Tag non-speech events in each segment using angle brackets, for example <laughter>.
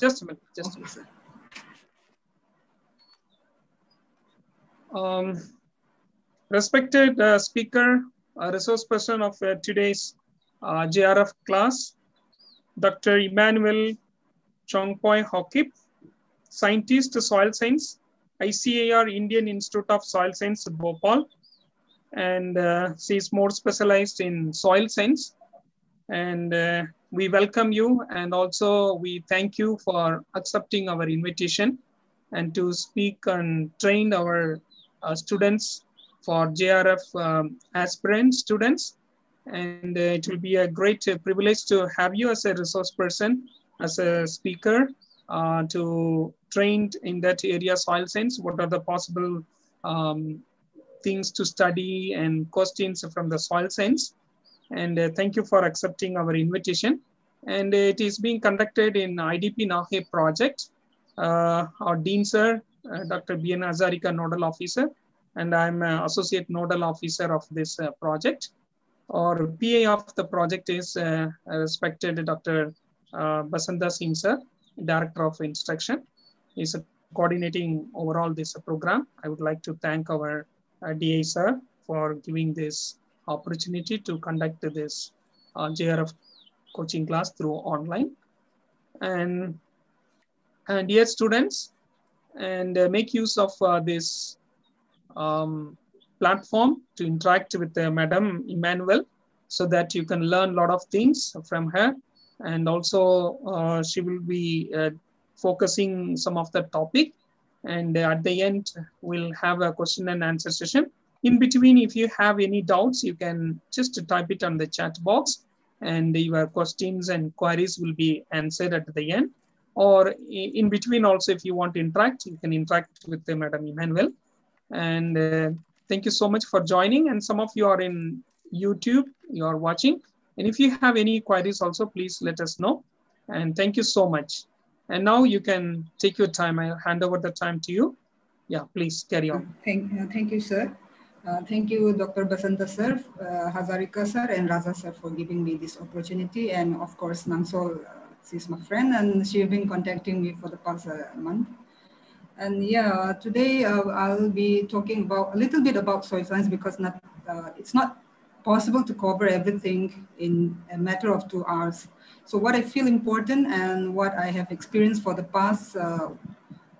Just a minute. Just a minute. Um, respected uh, speaker, uh, resource person of uh, today's uh, JRF class, Dr. Emmanuel Chongpoi Hokip, scientist, soil science, ICAR Indian Institute of Soil Science, Bhopal. And uh, she's more specialized in soil science. And uh, we welcome you. And also we thank you for accepting our invitation and to speak and train our uh, students for JRF um, aspirant students. And uh, it will be a great uh, privilege to have you as a resource person, as a speaker, uh, to train in that area soil science. What are the possible um, things to study and questions from the soil science. And uh, thank you for accepting our invitation. And it is being conducted in IDP NAHEP project. Uh, our Dean Sir, uh, Dr. B.N. Hazarika, Nodal Officer, and I'm Associate Nodal Officer of this uh, project. Our PA of the project is uh, respected Dr. Uh, Basanta Singh Sir, Director of Instruction. He's coordinating overall this program. I would like to thank our DA Sir for giving this opportunity to conduct this JRF coaching class through online. And, and dear students, and uh, make use of uh, this um, platform to interact with uh, Madam Emmanuel so that you can learn a lot of things from her. And also uh, she will be uh, focusing some of the topic. And at the end, we'll have a question and answer session. In between, if you have any doubts, you can just type it on the chat box and your questions and queries will be answered at the end. Or in between also if you want to interact you can interact with the madam emmanuel. And uh, thank you so much for joining. And some of you are in youtube you are watching. And if you have any queries also please let us know. And thank you so much. And now you can take your time. I'll hand over the time to you. Yeah please carry on. Thank, uh, thank you sir uh, thank you, Dr. Basanta sir, uh, Hazarika sir, and Raza sir for giving me this opportunity. And of course, Nangsol, uh, she's my friend and she's been contacting me for the past uh, month. And yeah, today uh, I'll be talking about a little bit about soil science because not, uh, it's not possible to cover everything in a matter of two hours. So what I feel important and what I have experienced for the past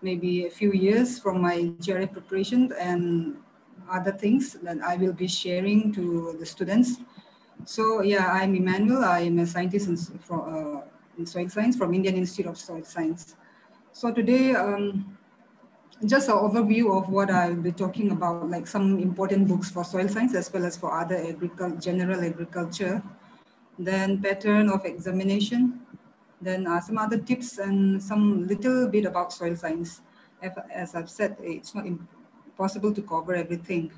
maybe a few years from my JRF preparation and other things that I will be sharing to the students. So yeah, I'm Emmanuel. I am a scientist in, from, uh, in soil science from Indian Institute of Soil Science. So today, um, just an overview of what I'll be talking about, like some important books for soil science as well as for other general agriculture, then pattern of examination, then uh, some other tips and some little bit about soil science. As I've said, it's not possible to cover everything.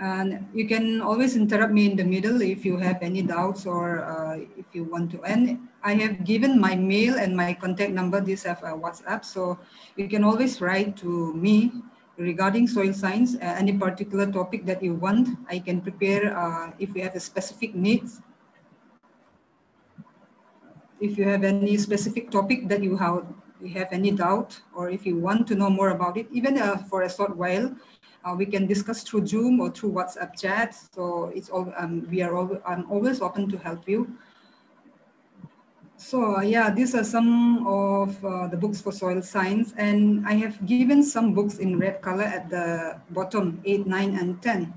And you can always interrupt me in the middle if you have any doubts or uh, if you want to. And I have given my mail and my contact number, this have a WhatsApp. So you can always write to me regarding soil science, uh, any particular topic that you want. I can prepare uh, if you have a specific needs. If you have any specific topic that you have you have any doubt or if you want to know more about it, even uh, for a short while, uh, we can discuss through Zoom or through WhatsApp chat. So it's all um, we are all I'm always open to help you. So uh, yeah, these are some of uh, the books for soil science, and I have given some books in red color at the bottom, eight, nine, and ten.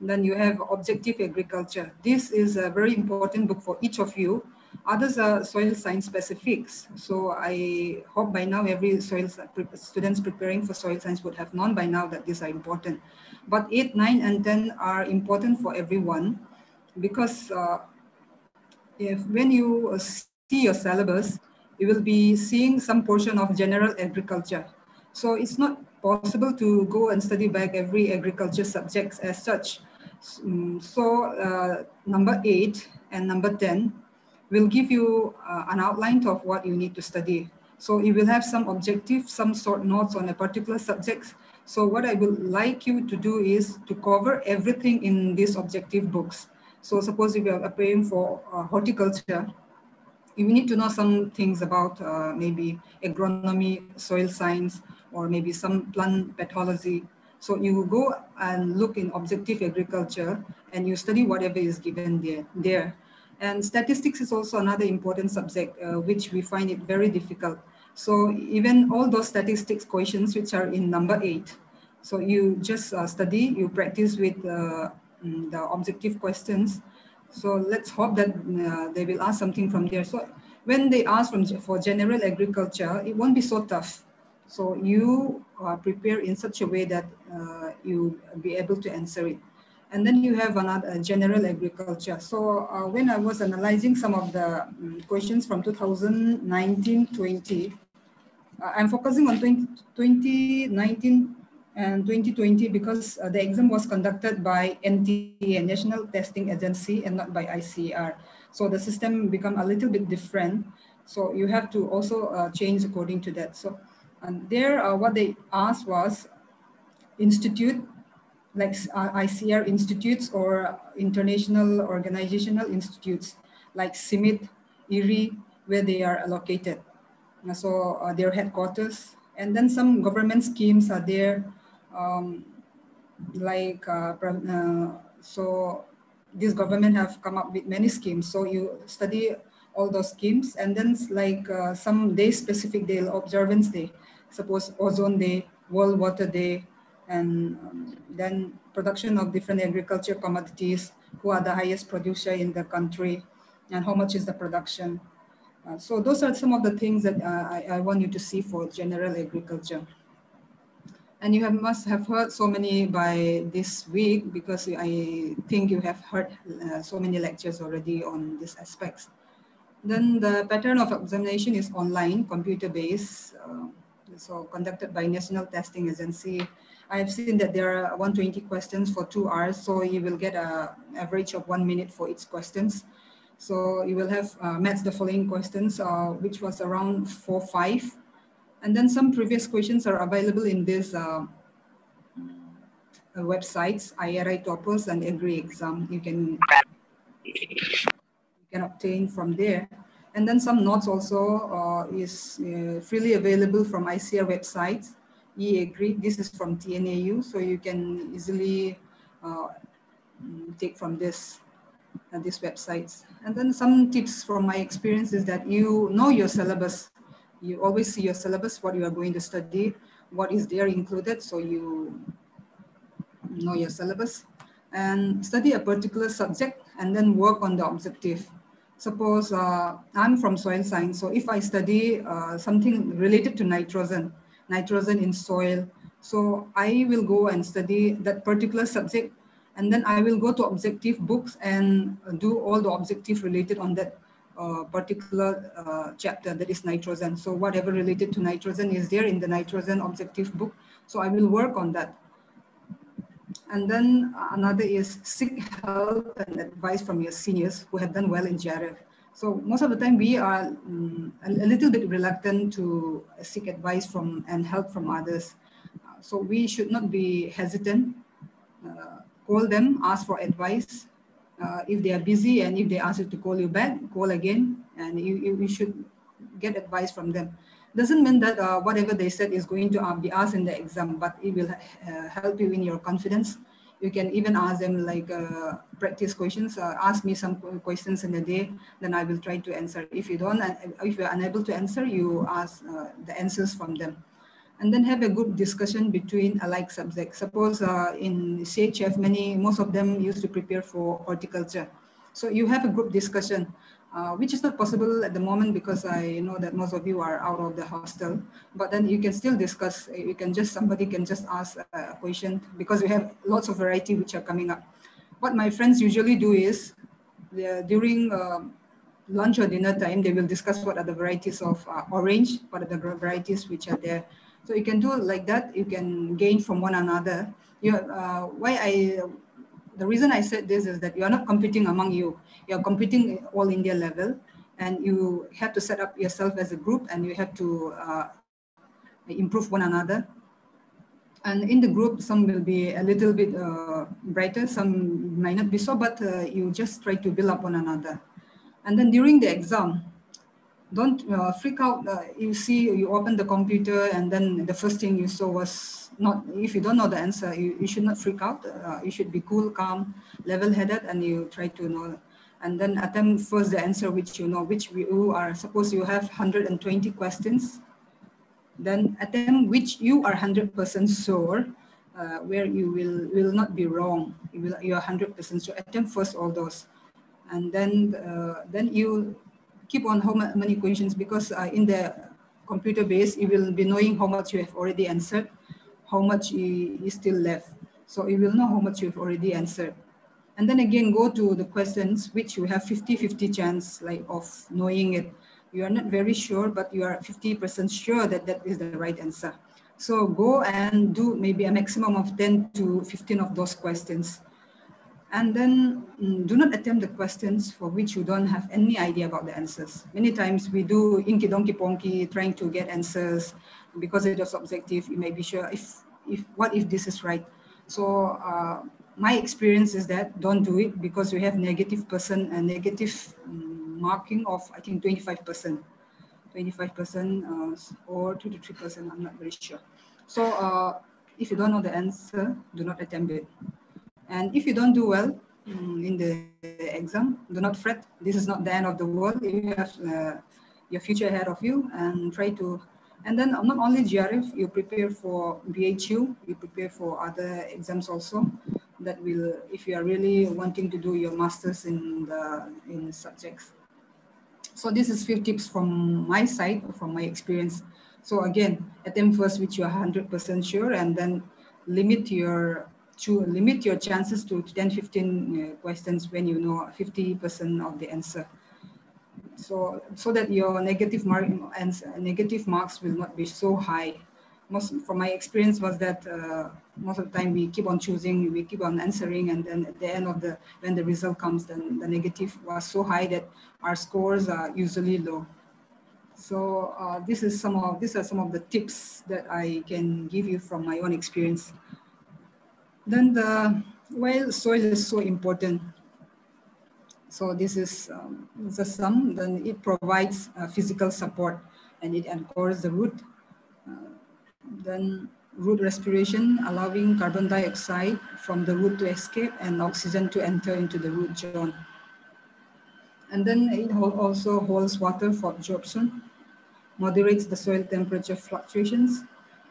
Then you have objective agriculture. This is a very important book for each of you Others are soil science specifics. So I hope by now every soil students preparing for soil science would have known by now that these are important. But 8, 9, and 10 are important for everyone because uh, if when you see your syllabus, you will be seeing some portion of general agriculture. So it's not possible to go and study back every agriculture subjects as such. Mm, so uh, number eight and number 10 will give you uh, an outline of what you need to study. So you will have some objective, some sort notes on a particular subject. So what I would like you to do is to cover everything in these objective books. So suppose if you are preparing for uh, horticulture, you need to know some things about uh, maybe agronomy, soil science, or maybe some plant pathology. So you go and look in objective agriculture and you study whatever is given there. there. And statistics is also another important subject, uh, which we find it very difficult. So even all those statistics questions, which are in number eight, so you just uh, study, you practice with uh, mm, the objective questions. So let's hope that uh, they will ask something from there. So when they ask from, for general agriculture, it won't be so tough. So you prepare in such a way that uh, you be able to answer it. And then you have another general agriculture. So uh, when I was analyzing some of the um, questions from 2019-20, uh, I'm focusing on 20, 2019 and 2020 because uh, the exam was conducted by NTA, National Testing Agency, and not by ICAR. So the system become a little bit different. So you have to also uh, change according to that. So and there, uh, what they asked was institute like ICAR institutes or international organizational institutes like CIMMYT, IRRI, where they are located. So uh, their headquarters. And then some government schemes are there, um, like, uh, uh, so this government have come up with many schemes. So you study all those schemes and then like uh, some day specific day, observance day, suppose ozone day, world water day, and um, then production of different agriculture commodities, who are the highest producer in the country, and how much is the production. Uh, so those are some of the things that uh, I, I, want you to see for general agriculture. And you have, must have heard so many by this week because I think you have heard uh, so many lectures already on these aspects. Then the pattern of examination is online, computer-based, uh, so conducted by National Testing Agency I've seen that there are 120 questions for two hours, so you will get a average of one minute for each questions. So you will have uh, the following questions, uh, which was around four, five. And then some previous questions are available in these uh, uh websites, IRI Topos and Agri Exam. You can, you can obtain from there. And then some notes also uh, is uh, freely available from ICAR websites e-agri. This is from TNAU, so you can easily uh, take from this uh, these websites. And then some tips from my experience is that you know your syllabus. You always see your syllabus, what you are going to study, what is there included, so you know your syllabus. And study a particular subject and then work on the objective. Suppose uh, I'm from soil science, so if I study uh, something related to nitrogen, nitrogen in soil. So I will go and study that particular subject and then I will go to objective books and do all the objective related on that uh, particular uh, chapter that is nitrogen. So whatever related to nitrogen is there in the nitrogen objective book. So I will work on that. And then another is seek help and advice from your seniors who have done well in JRF. So most of the time we are um, a, a, little bit reluctant to seek advice from and help from others. Uh, so we should not be hesitant. Uh, call them, ask for advice. Uh, if they are busy and if they ask you to call you back, call again, and you, you, you should get advice from them. Doesn't mean that uh, whatever they said is going to uh, be asked in the exam, but it will uh, help you in your confidence you can even ask them like uh, practice questions uh, ask me some questions in a day then i will try to answer. If you don't uh, if you're unable to answer you ask uh, the answers from them. And then have a good discussion between alike subjects. Suppose uh, in chf many most of them used to prepare for horticulture. So you have a group discussion uh, which is not possible at the moment because I know that most of you are out of the hostel. But then you can still discuss. You can just somebody can just ask a question because we have lots of variety which are coming up. What my friends usually do is during uh, lunch or dinner time, they will discuss what are the varieties of uh, orange, what are the varieties which are there. So you can do like that. You can gain from one another. You, uh, why I the reason I said this is that you are not competing among you. You are competing all India level and you have to set up yourself as a group and you have to uh, improve one another. And in the group, some will be a little bit uh, brighter, some might not be so, but uh, you just try to build up one another. And then during the exam, don't uh, freak out. Uh, you see, you open the computer and then the first thing you saw was not, if you don't know the answer, you, you should not freak out. Uh, you should be cool, calm, level-headed, and you try to know. And then attempt first the answer which you know, which you are, suppose you have 120 questions, then attempt which you are 100% sure, uh, where you will, will not be wrong. You, will, you are 100% sure. Attempt first all those. And then, uh, then you keep on how many questions because uh, in the computer base, you will be knowing how much you have already answered, how much is still left. So you will know how much you've already answered. And then again, go to the questions which you have 50-50 chance like of knowing it. You are not very sure, but you are 50% sure that that is the right answer. So go and do maybe a maximum of 10 to 15 of those questions. And then mm, do not attempt the questions for which you don't have any idea about the answers. Many times we do inky donkey ponky trying to get answers because it is objective. You may be sure if, if what if this is right. So uh, my experience is that don't do it because you have negative person and negative um, marking of I think 25%, 25% uh, or two to three percent. I'm not very sure. So uh, if you don't know the answer, do not attempt it. And if you don't do well um, in the exam, do not fret. This is not the end of the world. You have uh, your future ahead of you and try to, and then not only JRF, you prepare for BHU, you prepare for other exams also that will, if you are really wanting to do your master's in the in subjects. So this is few tips from my side, from my experience. So again, attempt first which you are 100% sure and then limit your to limit your chances to 10, 15 uh, questions when you know 50% of the answer. So, so that your negative mark and negative marks will not be so high. Most from my experience was that uh, most of the time we keep on choosing, we keep on answering, and then at the end of the when the result comes, then the negative was so high that our scores are usually low. So uh, this is some of these are some of the tips that I can give you from my own experience. Then the well, soil is so important. So this is um, the sum. Then it provides uh, physical support and it anchors the root. Uh, then root respiration, allowing carbon dioxide from the root to escape and oxygen to enter into the root zone. And then it also holds water for absorption, moderates the soil temperature fluctuations,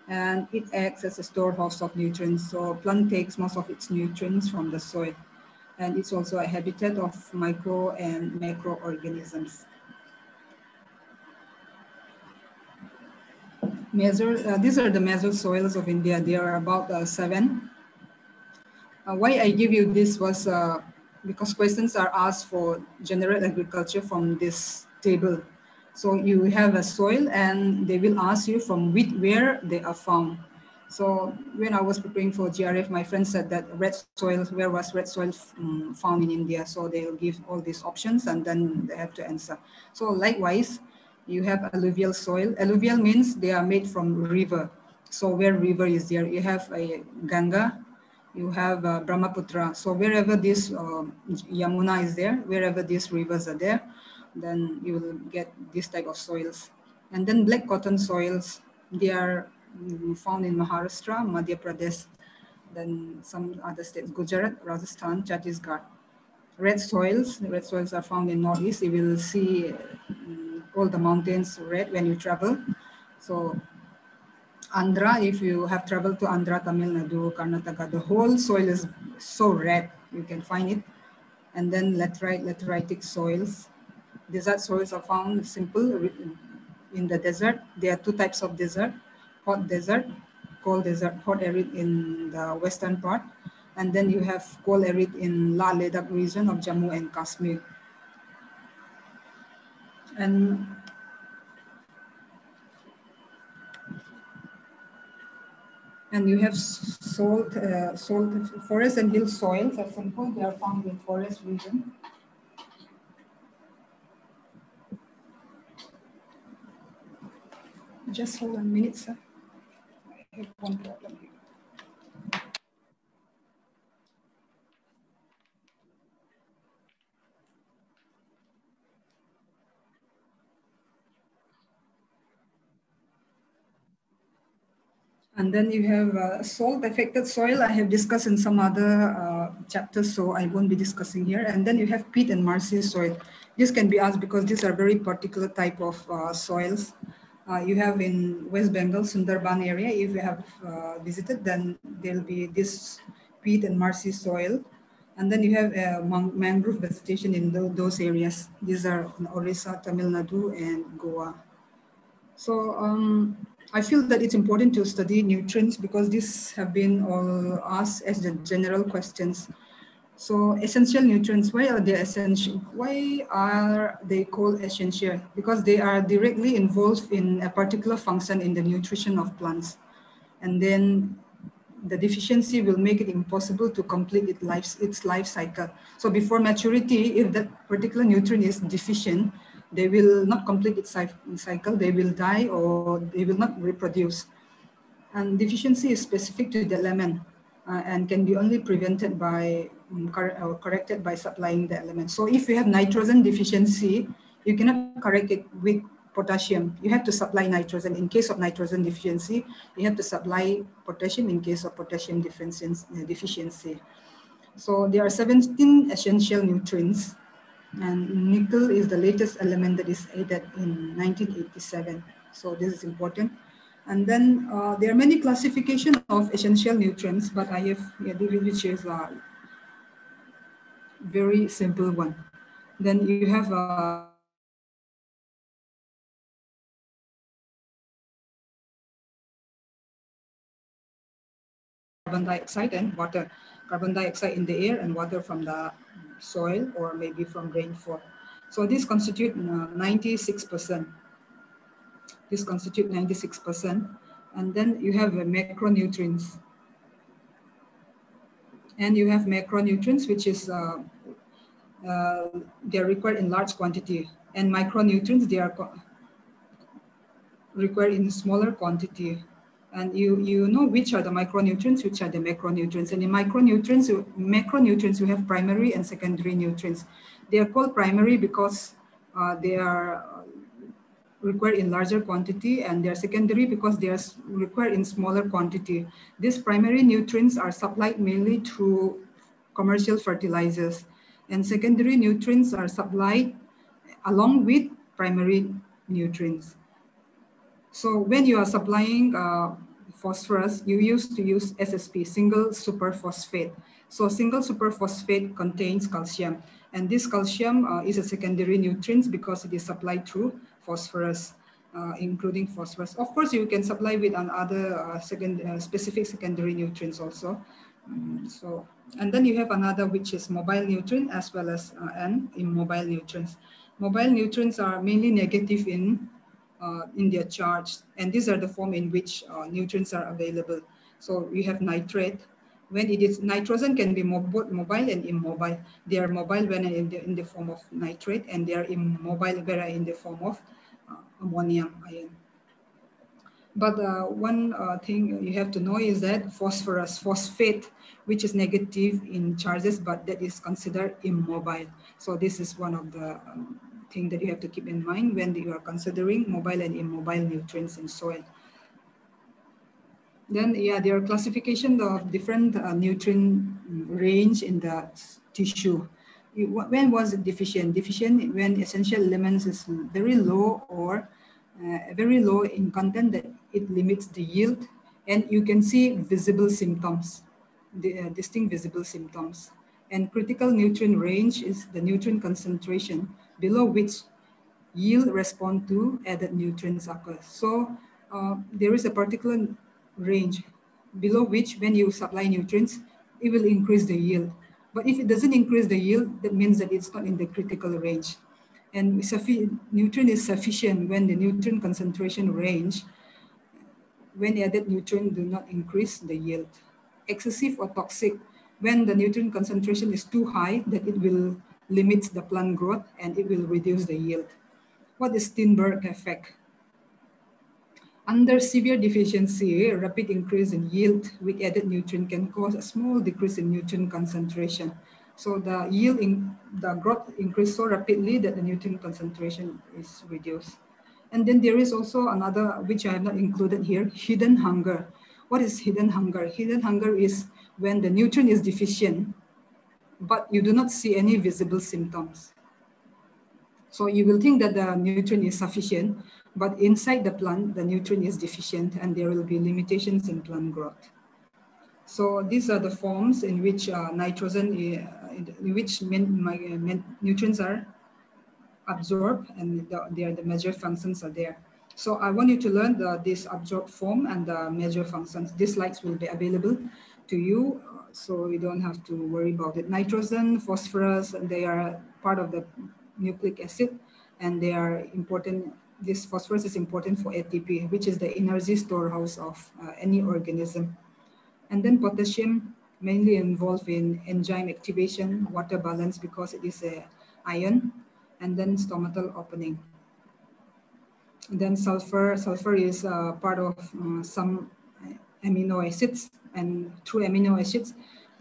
and it acts as a storehouse of nutrients. So plant takes most of its nutrients from the soil. And it's also a habitat of micro and macroorganisms. Measure, uh, these are the measured soils of India. There are about uh, seven. Uh, why I give you this was uh, because questions are asked for general agriculture from this table. So you have a soil and they will ask you from which, where they are found. So when I was preparing for JRF, my friend said that red soil, where was red soil um, found in India? So they'll give all these options and then they have to answer. So likewise, you have alluvial soil. Alluvial means they are made from river. So where river is there, you have a Ganga, you have uh, Brahmaputra. So wherever this uh, Yamuna is there, wherever these rivers are there, then you will get this type of soils. And then black cotton soils, they are found in Maharashtra, Madhya Pradesh, then some other states, Gujarat, Rajasthan, Chhattisgarh. Red soils, red soils are found in Northeast. You will see um, all the mountains red when you travel. So Andhra, if you have traveled to Andhra, Tamil Nadu, Karnataka, the whole soil is so red, you can find it. And then laterite, lateritic soils, desert soils are found simple in the desert. There are two types of desert, hot desert, cold desert, hot arid in the western part. And then you have cold arid in La Ladakh region of Jammu and Kashmir. And and you have salt, uh, salt forest and hill soils are simple. They are found in forest region. Just hold on a minute, sir have one problem here. And then you have uh, salt affected soil. I have discussed in some other uh, chapters, so I won't be discussing here. And then you have peat and marshy soil. This can be asked because these are very particular type of uh, soils. Uh, you have in West Bengal, Sundarban area, if you have uh, visited, then there'll be this peat and marshy soil. And then you have uh, mangrove vegetation in the, those areas. These are Orissa, Tamil Nadu, and Goa. So um, I feel that it's important to study nutrients because these have been all asked as the general questions. So essential nutrients, why are they essential? Why are they called essential? Because they are directly involved in a particular function in the nutrition of plants. And then the deficiency will make it impossible to complete its life, its life cycle. So before maturity, if that particular nutrient is deficient, they will not complete its cycle, they will die or they will not reproduce. And deficiency is specific to the element uh, and can be only prevented by um, cor or corrected by supplying the element. So if you have nitrogen deficiency, you cannot correct it with potassium. You have to supply nitrogen. In case of nitrogen deficiency, you have to supply potassium in case of potassium deficiency. So there are 17 essential nutrients and nickel is the latest element that is added in 1987. So this is important. And then uh, there are many classification of essential nutrients, but I have yeah, which is a very simple one. Then you have a carbon dioxide and water. Carbon dioxide in the air and water from the soil or maybe from rainfall. So this constitute 96%. This constitute 96%. And then you have macronutrients. And you have macronutrients, which is uh, uh, they're required in large quantity. And micronutrients, they are required in smaller quantity and you you know which are the micronutrients which are the macronutrients and in micronutrients macronutrients you have primary and secondary nutrients they are called primary because uh, they are required in larger quantity and they are secondary because they are required in smaller quantity these primary nutrients are supplied mainly through commercial fertilizers and secondary nutrients are supplied along with primary nutrients so when you are supplying uh, phosphorus, you used to use SSP, single superphosphate. So single superphosphate contains calcium. And this calcium uh, is a secondary nutrient because it is supplied through phosphorus, uh, including phosphorus. Of course, you can supply with another uh, second, uh, specific secondary nutrients also. Um, so, and then you have another which is mobile nutrient as well as uh, an immobile nutrients. Mobile nutrients are mainly negative in uh, in their charge. And these are the form in which uh, nutrients are available. So we have nitrate. When it is nitrogen can be both mobile and immobile. They are mobile when in the, in the form of nitrate and they are immobile when in the form of ammonium ion. But uh, one uh, thing you have to know is that phosphorus, phosphate, which is negative in charges, but that is considered immobile. So this is one of the um, thing that you have to keep in mind when you are considering mobile and immobile nutrients in soil. Then, yeah, there are classification of different uh, nutrient range in the tissue. When was it deficient? Deficient when essential elements is very low or uh, very low in content that it limits the yield and you can see visible symptoms, the uh, distinct visible symptoms. And critical nutrient range is the nutrient concentration below which yield respond to added nutrients occurs. So uh, there is a particular range below which when you supply nutrients, it will increase the yield. But if it doesn't increase the yield, that means that it's not in the critical range. And nutrient is sufficient when the nutrient concentration range, when added nutrient do not increase the yield. Excessive or toxic, when the nutrient concentration is too high, that it will limits the plant growth and it will reduce the yield. What is Steenbjerg effect? Under severe deficiency, a rapid increase in yield with added nutrient can cause a small decrease in nutrient concentration. So the yield in the growth increase so rapidly that the nutrient concentration is reduced. And then there is also another, which I have not included here, hidden hunger. what is hidden hunger? Hidden hunger is when the nutrient is deficient, but you do not see any visible symptoms. So you will think that the nutrient is sufficient, but inside the plant, the nutrient is deficient and there will be limitations in plant growth. So these are the forms in which uh, nitrogen, uh, in which my nutrients are absorbed and the, they are the major functions are there. So I want you to learn the, this absorb form and the major functions. These slides will be available to you, so you don't have to worry about it. Nitrogen, phosphorus, and they are part of the nucleic acid and they are important. This phosphorus is important for ATP, which is the energy storehouse of uh, any organism. And then potassium, mainly involved in enzyme activation, water balance because it is a ion, and then stomatal opening. Then sulfur, sulfur is uh, part of uh, some amino acids and through amino acids,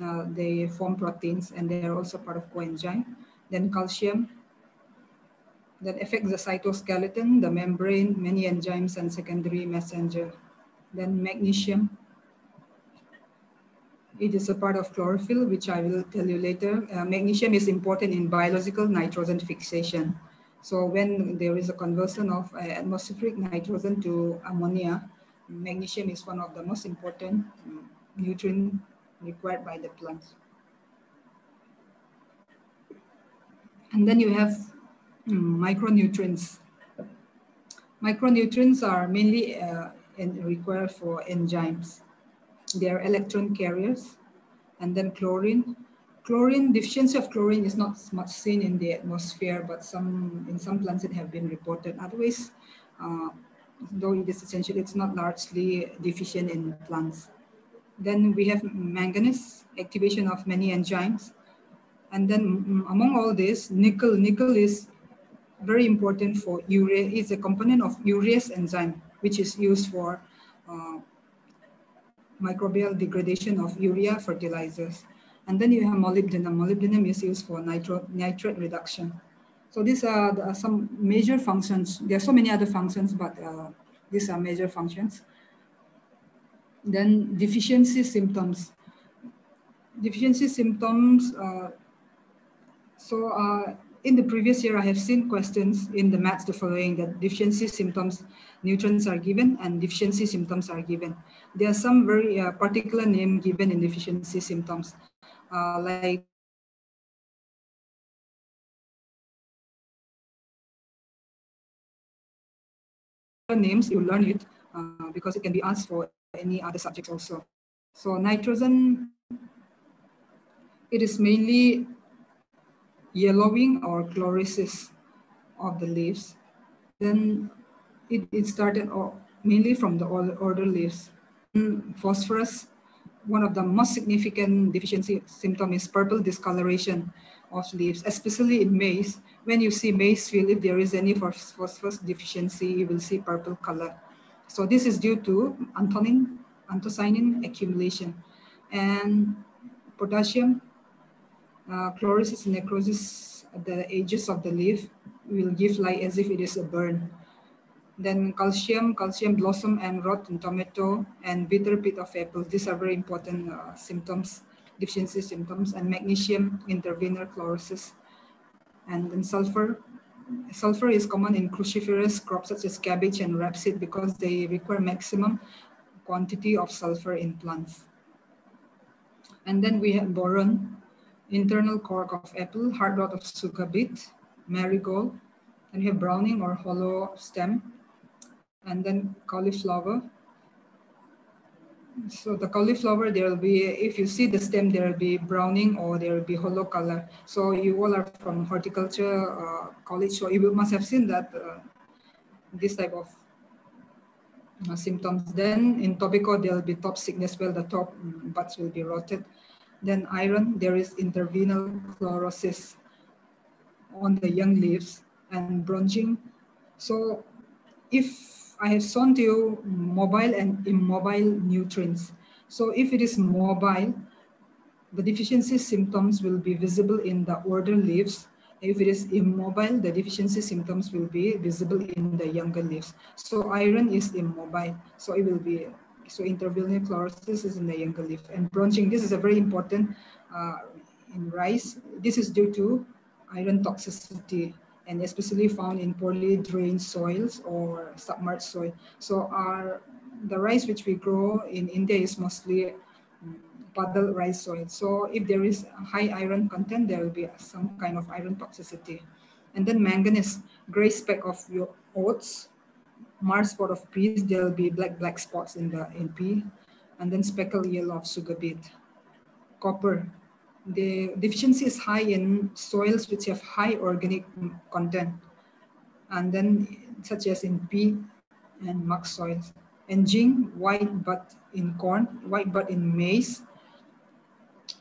uh, they form proteins and they are also part of coenzyme. Then calcium, that affects the cytoskeleton, the membrane, many enzymes and secondary messenger. Then magnesium, it is a part of chlorophyll, which I will tell you later. Uh, magnesium is important in biological nitrogen fixation. So when there is a conversion of uh, atmospheric nitrogen to ammonia, magnesium is one of the most important um, nutrient required by the plants. And then you have micronutrients. Micronutrients are mainly uh, required for enzymes. They are electron carriers. And then chlorine, Chlorine, deficiency of chlorine is not much seen in the atmosphere, but some in some plants it have been reported. Otherwise, uh, though it is essential, it's not largely deficient in plants. Then we have manganese, activation of many enzymes. And then mm, among all this, nickel, nickel is very important for urea, is a component of urease enzyme, which is used for uh, microbial degradation of urea fertilizers. And then you have molybdenum. Molybdenum is used for nitro, nitrate reduction. So these are the, some major functions. There are so many other functions, but uh, these are major functions. Then deficiency symptoms. Deficiency symptoms. Uh, so uh, in the previous year, I have seen questions in the maths the following that deficiency symptoms, nutrients are given and deficiency symptoms are given. There are some very uh, particular name given in deficiency symptoms uh, like names, you learn it uh, because it can be asked for any other subjects also. So nitrogen, it is mainly yellowing or chlorosis of the leaves. Then it, it started mainly from the older leaves. Phosphorus one of the most significant deficiency symptom is purple discoloration of leaves, especially in maize. When you see maize field, if there is any phosphorus deficiency, you will see purple color. So this is due to anthocyanin, anthocyanin accumulation. And potassium, uh, chlorosis necrosis at the edges of the leaf will give light as if it is a burn. Then calcium, calcium blossom end rot in tomato and bitter pit of apple. These are very important uh, symptoms, deficiency symptoms. And magnesium, interveinal chlorosis. And then sulfur. Sulfur is common in cruciferous crops such as cabbage and rapeseed because they require maximum quantity of sulfur in plants. And then we have boron, internal cork of apple, heart rot of sugar beet, marigold, and we have browning or hollow stem, and then cauliflower. So the cauliflower, there will be, if you see the stem, there will be browning or there will be hollow color. So you all are from horticulture uh, college, so you must have seen that uh, this type of uh, symptoms. Then in tobacco, there will be top sickness, well, the top buds will be rotted. Then iron, there is interveinal chlorosis on the young leaves and bronzing. So if I have shown to you mobile and immobile nutrients. So if it is mobile, the deficiency symptoms will be visible in the older leaves. If it is immobile, the deficiency symptoms will be visible in the younger leaves. So iron is immobile, so it will be So intervillary chlorosis is in the younger leaf. And bronzing, this is a very important uh, in rice. This is due to iron toxicity and especially found in poorly drained soils or submerged soil. So our the rice which we grow in India is mostly um, puddle rice soil. So if there is high iron content, there will be some kind of iron toxicity. And then manganese, gray speck of your oats, Marsh spot of peas, there will be black black spots in the in pea, and then speckled yellow of sugar beet. Copper, the deficiency is high in soils which have high organic content, and then such as in peat and muck soils. And zinc, white bud in corn, white bud in maize,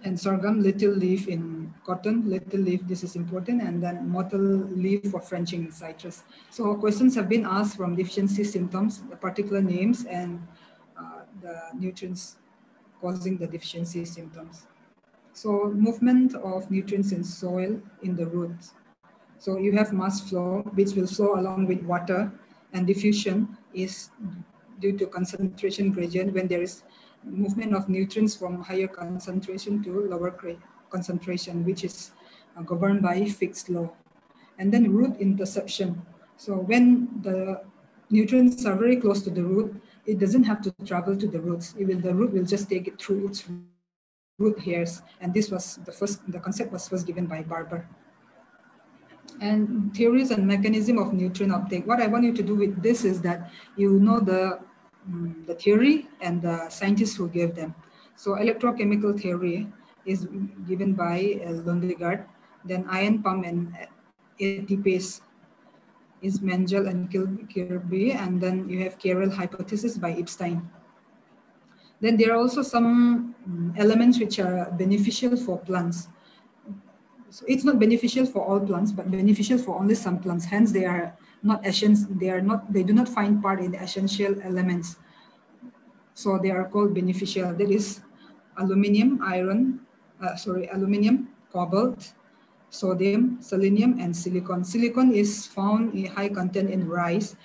and sorghum, little leaf in cotton, little leaf, this is important, and then mottle leaf for Frenching in citrus. So questions have been asked from deficiency symptoms, the particular names, and uh, the nutrients causing the deficiency symptoms. So movement of nutrients in soil in the roots. So you have mass flow, which will flow along with water, and diffusion is due to concentration gradient when there is movement of nutrients from higher concentration to lower concentration, which is uh, governed by Fick's law. And then root interception. So when the nutrients are very close to the root, it doesn't have to travel to the roots. It will, the root will just take it through its root hairs. And this was the first, the concept was first given by Barber. And theories and mechanism of nutrient uptake. What I want you to do with this is that you know the um, the theory and the scientists who gave them. So electrochemical theory is given by uh, Lundegardh. Then ion pump and ATPase is Mengel and Kirkby. And then you have carrier hypothesis by Epstein. Then there are also some um, elements which are beneficial for plants. So it's not beneficial for all plants, but beneficial for only some plants. Hence, they are not essential, they are not, they do not find part in the essential elements. So they are called beneficial. That is aluminum, iron, uh, sorry, aluminum, cobalt, sodium, selenium, and silicon. Silicon is found in high content in rice.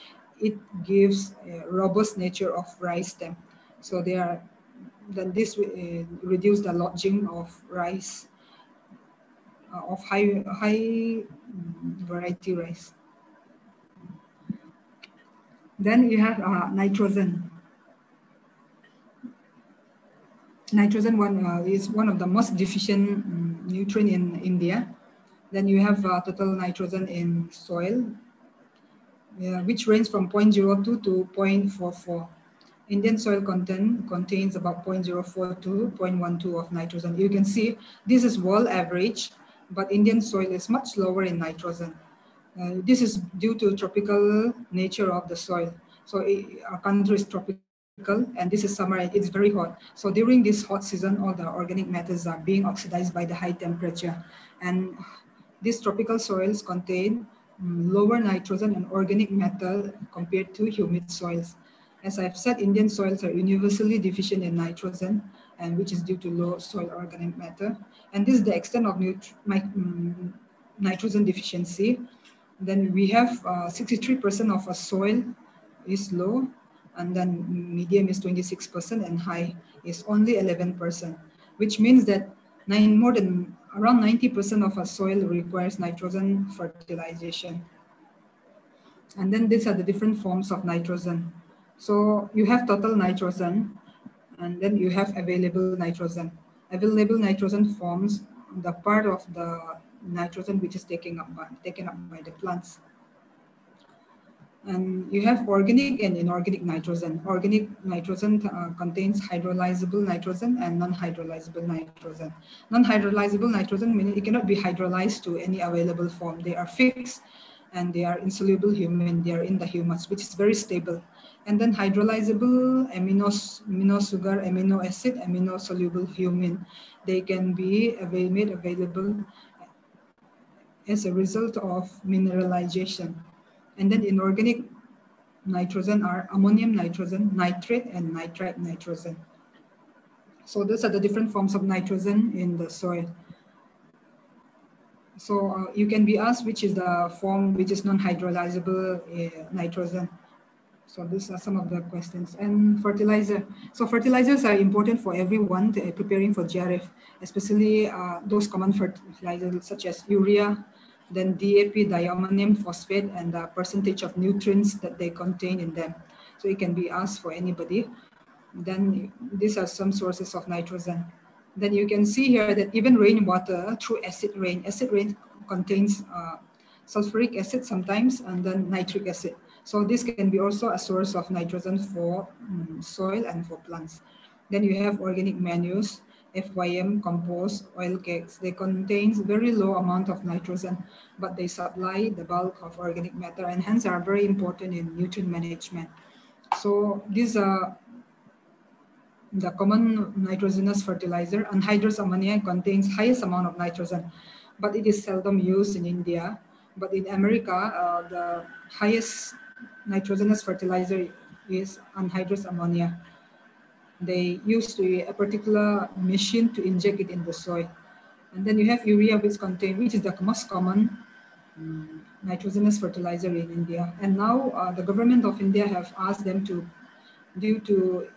It gives a robust nature of rice stem. So they are, then this uh, reduce the lodging of rice, uh, of high, high variety rice. Then you have uh, nitrogen. Nitrogen one uh, is one of the most deficient um, nutrient in India. Then you have uh, total nitrogen in soil, which range from 0.02 to 0.44. Indian soil content contains about 0.04 to 0.12 of nitrogen. You can see this is world average, but Indian soil is much lower in nitrogen. Uh, this is due to tropical nature of the soil. So it, our country is tropical and this is summer it's very hot. So during this hot season, all the organic matters are being oxidized by the high temperature. And these tropical soils contain um, lower nitrogen and organic matter compared to humid soils. As I've said, Indian soils are universally deficient in nitrogen, and which is due to low soil organic matter. And this is the extent of um, nitrogen deficiency then we have 63% uh, of our soil is low, and then medium is 26%, and high is only 11%, which means that nine, more than around 90% of our soil requires nitrogen fertilization. And then these are the different forms of nitrogen. So you have total nitrogen, and then you have available nitrogen. Available nitrogen forms the part of the nitrogen which is taken up by, taken up by the plants. And you have organic and inorganic nitrogen. Organic nitrogen uh, contains hydrolyzable nitrogen and non-hydrolyzable nitrogen. Non-hydrolyzable nitrogen meaning it cannot be hydrolyzed to any available form. They are fixed and they are insoluble humin. They are in the humus, which is very stable. And then hydrolyzable amino, amino sugar, amino acid, amino soluble humin. They can be made available as a result of mineralization. And then inorganic nitrogen are ammonium nitrogen, nitrate, and nitrite nitrogen. So those are the different forms of nitrogen in the soil. So uh, you can be asked which is the form which is non-hydrolyzable uh, nitrogen. So these are some of the questions. And fertilizer. So fertilizers are important for everyone to, uh, preparing for JRF, especially uh, those common fertilizers such as urea, then DAP, diammonium phosphate, and the percentage of nutrients that they contain in them. So it can be asked for anybody. Then these are some sources of nitrogen. Then you can see here that even rainwater through acid rain, acid rain contains uh, sulfuric acid sometimes and then nitric acid. So this can be also a source of nitrogen for um, soil and for plants. Then you have organic manures, FYM, compost, oil cakes. They contain very low amount of nitrogen, but they supply the bulk of organic matter and hence are very important in nutrient management. So these are the common nitrogenous fertilizer. Anhydrous ammonia contains highest amount of nitrogen, but it is seldom used in India. But in America, uh, the highest nitrogenous fertilizer is anhydrous ammonia. They use a particular machine to inject it in the soil. And then you have urea, which contain, which is the most common um, nitrogenous fertilizer in India. And now uh, the government of India have asked them to, due to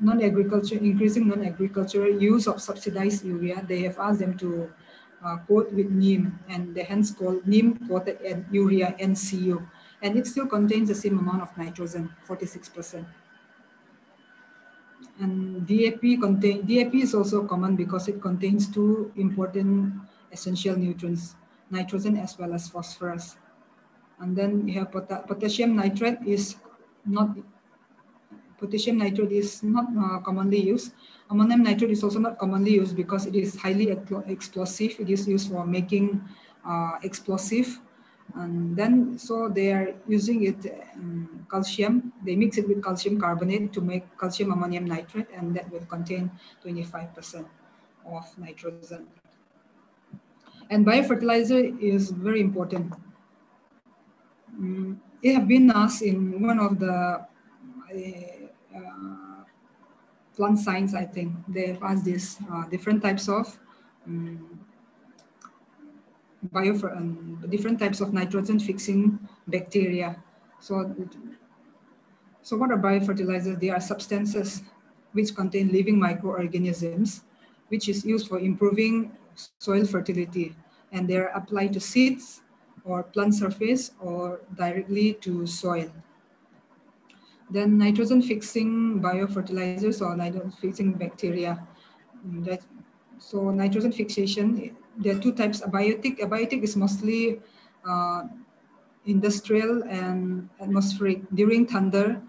non-agriculture, increasing non-agricultural use of subsidized urea, they have asked them to uh, coat with NEEM and they hence called NEEM coated urea NCU and it still contains the same amount of nitrogen, 46%. And DAP contain DAP is also common because it contains two important essential nutrients, nitrogen as well as phosphorus. And then you have pot potassium nitrate is not potassium nitrate is not uh, commonly used. Ammonium nitrate is also not commonly used because it is highly explosive. It is used for making uh, explosive and then so they are using it um, calcium. They mix it with calcium carbonate to make calcium ammonium nitrate and that will contain 25% of nitrogen. And biofertilizer is very important. Um, it have been asked in one of the uh, uh, plant science i think. They have asked this uh, different types of um, bio um, different types of nitrogen fixing bacteria. So, so what are biofertilizers? They are substances which contain living microorganisms, which is used for improving soil fertility. And they are applied to seeds or plant surface or directly to soil. Then nitrogen fixing biofertilizers or nitrogen fixing bacteria. That, so nitrogen fixation there are two types abiotic. Abiotic is mostly uh, industrial and atmospheric. During thunder,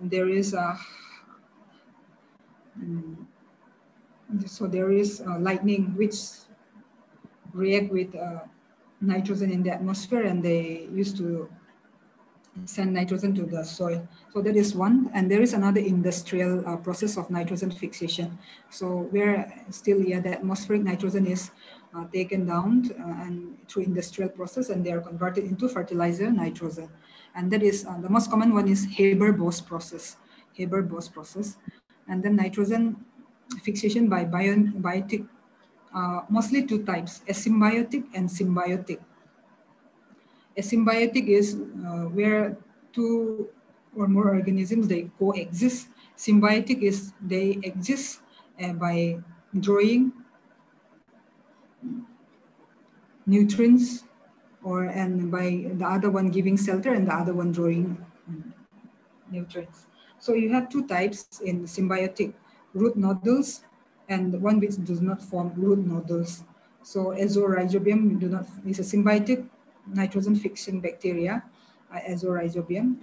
there is a um, so there is lightning which react with uh, nitrogen in the atmosphere and they used to send nitrogen to the soil. So that is one. And there is another industrial uh, process of nitrogen fixation. So where still, yeah, the atmospheric nitrogen is uh, taken down uh, and through industrial process and they are converted into fertilizer nitrogen. And that is uh, the most common one is Haber-Bosch process, Haber-Bosch process. And then nitrogen fixation by biotic, uh, mostly two types, asymbiotic and symbiotic. Asymbiotic is uh, where two or more organisms, they coexist. Symbiotic is they exist uh, by drawing nutrients or and by the other one giving shelter and the other one drawing nutrients. So you have two types in symbiotic root nodules and one which does not form root nodules. So azorhizobium do not is a symbiotic nitrogen fixing bacteria, uh, azorhizobium.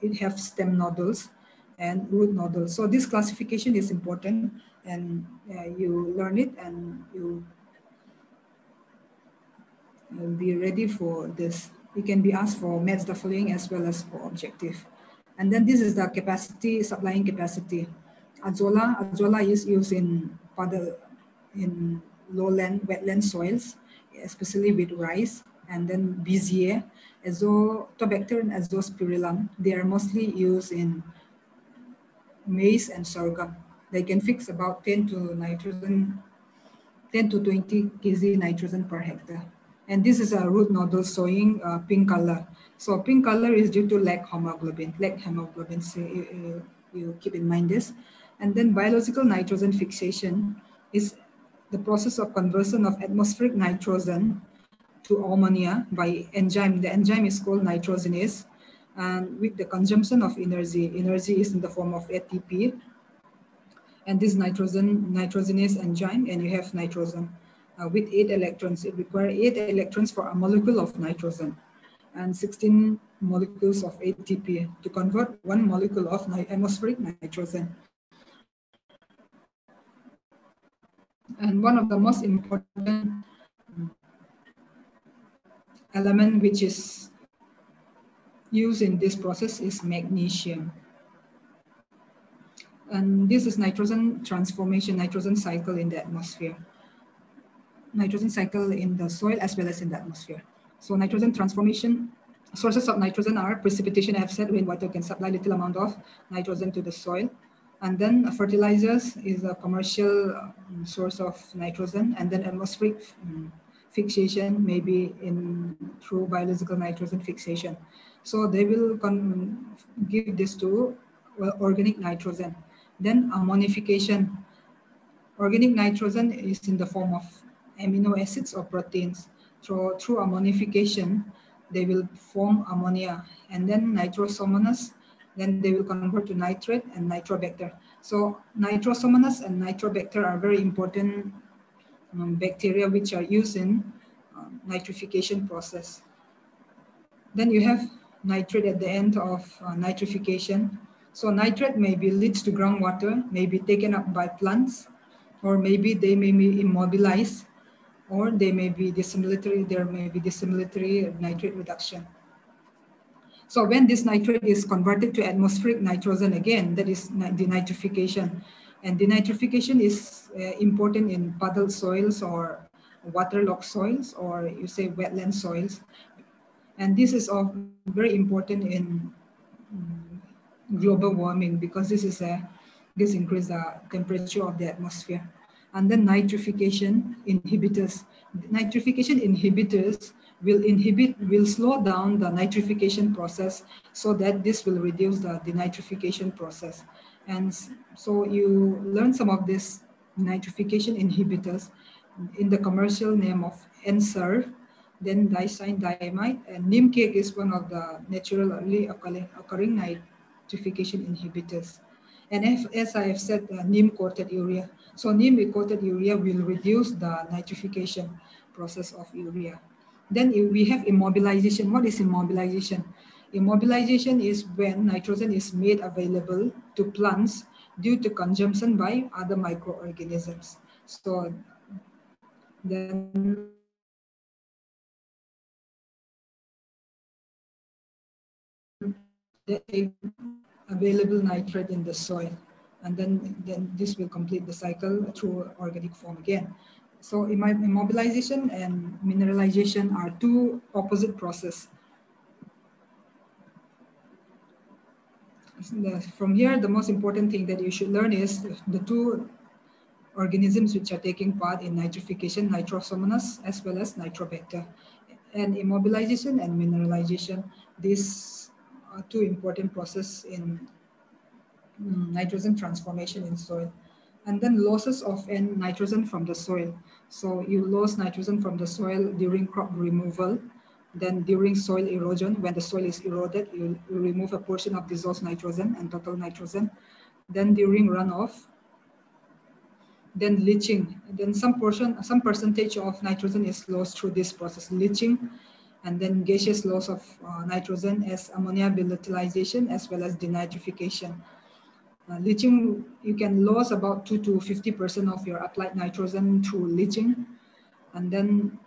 It has stem nodules and root nodules. So this classification is important and uh, you learn it and you Um, be ready for this. You can be asked for the following as well as for objective. And then this is the capacity, supplying capacity. Azolla, Azolla is used in other, in lowland, wetland soils, especially with rice. And then BGA, Azotobacter and Azospirillum, they are mostly used in maize and sorghum. They can fix about 10 to nitrogen, 10 to 20 kg nitrogen per hectare. And this is a root nodule showing uh, pink color. So pink color is due to leghemoglobin, lack hemoglobin. So you, you, you keep in mind this. And then biological nitrogen fixation is the process of conversion of atmospheric nitrogen to ammonia by enzyme. The enzyme is called nitrogenase. And with the consumption of energy, energy is in the form of ATP. And this nitrogen, nitrogenase enzyme, and you have nitrogen uh, with eight electrons. It requires eight electrons for a molecule of nitrogen and 16 molecules of ATP to convert one molecule of atmospheric nitrogen. And one of the most important element which is used in this process is magnesium. And this is nitrogen transformation, nitrogen cycle in the atmosphere. Nitrogen cycle in the soil as well as in the atmosphere. So nitrogen transformation, sources of nitrogen are precipitation, I've said rainwater can supply little amount of nitrogen to the soil. And then fertilizers is a commercial um, source of nitrogen. And then atmospheric um, fixation, maybe in through biological nitrogen fixation. So they will give this to well, organic nitrogen. Then ammonification. Organic nitrogen is in the form of amino acids or proteins through, through ammonification, they will form ammonia and then nitrosomonas, then they will convert to nitrate and nitrobacter. So nitrosomonas and nitrobacter are very important um, bacteria which are used in um, nitrification process. Then you have nitrate at the end of uh, nitrification. So nitrate may be leached to groundwater, may be taken up by plants, or maybe they may be immobilized or they may be dissimilatory, there may be dissimilatory nitrate reduction. So when this nitrate is converted to atmospheric nitrogen again, that is denitrification. And denitrification is uh, important in puddle soils or waterlogged soils or you say wetland soils. And this is of very important in um, global warming because this is a this increase the temperature of the atmosphere and then nitrification inhibitors. Nitrification inhibitors will inhibit, will slow down the nitrification process so that this will reduce the denitrification process. And so you learn some of this nitrification inhibitors in the commercial name of N-Serve, then dicyandiamide, and neem cake is one of the naturally occurring nitrification inhibitors. And if, as I have said, uh, neem coated urea. So neem coated urea will reduce the nitrification process of urea. Then we have immobilization. What is immobilization? Immobilization is when nitrogen is made available to plants due to consumption by other microorganisms. So then the available nitrate in the soil and then, then this will complete the cycle through organic form again. So immobilization and mineralization are two opposite process. From here, the most important thing that you should learn is the two organisms which are taking part in nitrification, nitrosomonas as well as nitrobacter. And immobilization and mineralization, these are two important process in Mm, nitrogen transformation in soil. And then losses of N nitrogen from the soil. So you lose nitrogen from the soil during crop removal. Then during soil erosion, when the soil is eroded, you, you remove a portion of dissolved nitrogen and total nitrogen. Then during runoff, then leaching, then some portion, some percentage of nitrogen is lost through this process, leaching, and then gaseous loss of uh, nitrogen as ammonia volatilization as well as denitrification. Uh, leaching, you can lose about 2 to 50% of your applied nitrogen through leaching. And then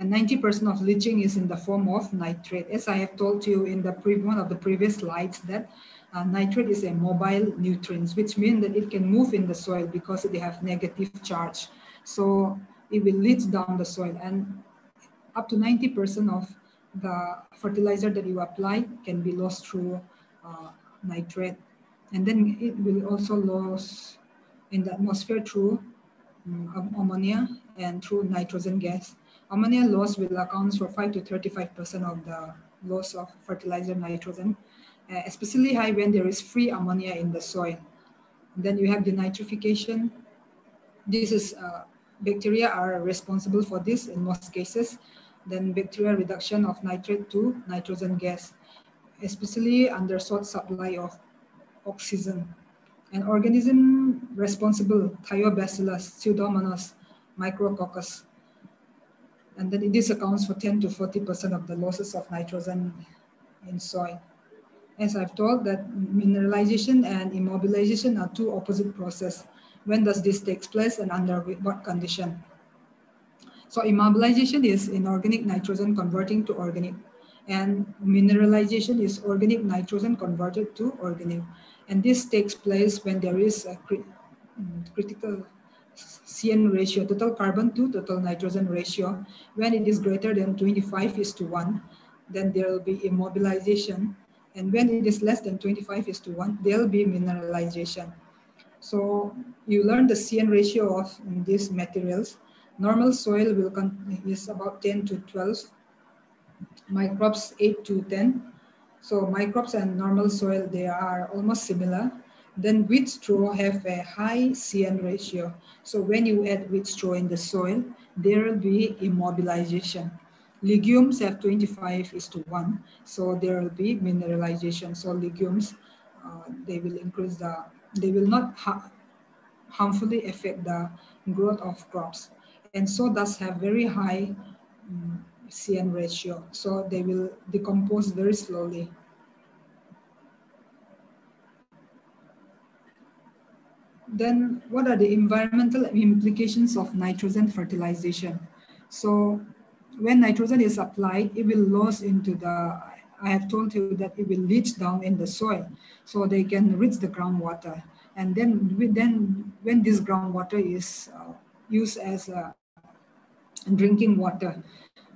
and 90% of leaching is in the form of nitrate. As I have told you in the one of the previous slides that uh, nitrate is a mobile nutrient, which means that it can move in the soil because they have negative charge. So it will leach down the soil and up to 90% of the fertilizer that you apply can be lost through uh, nitrate and then it will also lose in the atmosphere through um, ammonia and through nitrogen gas. Ammonia loss will account for 5 to 35% of the loss of fertilizer nitrogen, uh, especially high when there is free ammonia in the soil. Then you have denitrification. This is uh, bacteria are responsible for this in most cases. Then bacterial reduction of nitrate to nitrogen gas, especially under short supply of oxygen. An organism responsible, Thiobacillus, Pseudomonas, Micrococcus. And then this accounts for 10 to 40% of the losses of nitrogen in soil. As I've told that mineralization and immobilization are two opposite processes. When does this take place and under what condition? So immobilization is inorganic nitrogen converting to organic and mineralization is organic nitrogen converted to organic. And this takes place when there is a crit mm, critical CN ratio, total carbon to total nitrogen ratio. When it is greater than 25 is to 1, then there will be immobilization. And when it is less than 25 is to 1, there will be mineralization. So you learn the CN ratio of mm, these materials. Normal soil will is about 10 to 12, microbes 8 to 10. So microbes and normal soil, they are almost similar. Then wheat straw have a high CN ratio. So when you add wheat straw in the soil, there will be immobilization. Legumes have 25 is to 1, so there will be mineralization. So legumes, uh, they will increase the they will not ha harmfully affect the growth of crops. And so thus have very high um, mm, CN ratio. So they will decompose very slowly. Then what are the environmental implications of nitrogen fertilization? So when nitrogen is applied, it will lose into the I have told you that it will leach down in the soil so they can reach the groundwater. And then, then when this groundwater is uh, used as a drinking water,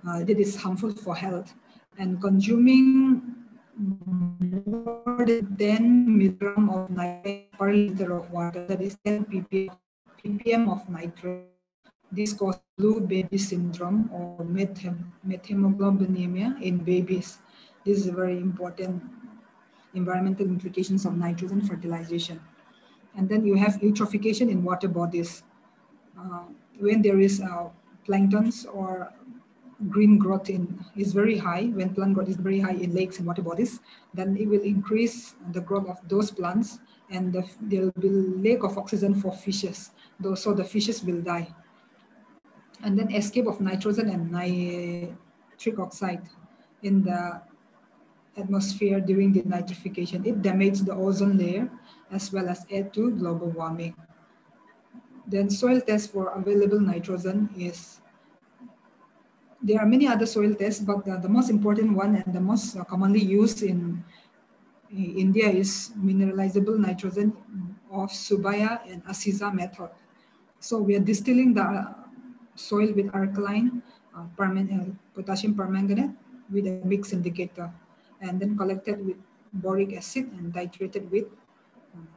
uh, that is harmful for health. And consuming more than 10 milligram of nitrate per liter of water, that is 10 ppm, of nitrate. This causes blue baby syndrome or methemoglobinemia in babies. This is a very important environmental implications of nitrogen fertilization. And then you have eutrophication in water bodies. Uh, when there is uh, planktons or green growth in is very high, when plant growth is very high in lakes and water bodies, then it will increase the growth of those plants and the, there will be lack of oxygen for fishes, though, so the fishes will die. And then escape of nitrogen and nitric oxide in the atmosphere during the nitrification. It damages the ozone layer as well as add to global warming. Then soil test for available nitrogen is, there are many other soil tests, but the, the most important one and the most commonly used in, in India is mineralizable nitrogen of Subbiah and Asija method. So we are distilling the soil with alkaline uh, uh, potassium permanganate with a mix indicator and then collected with boric acid and titrated with um,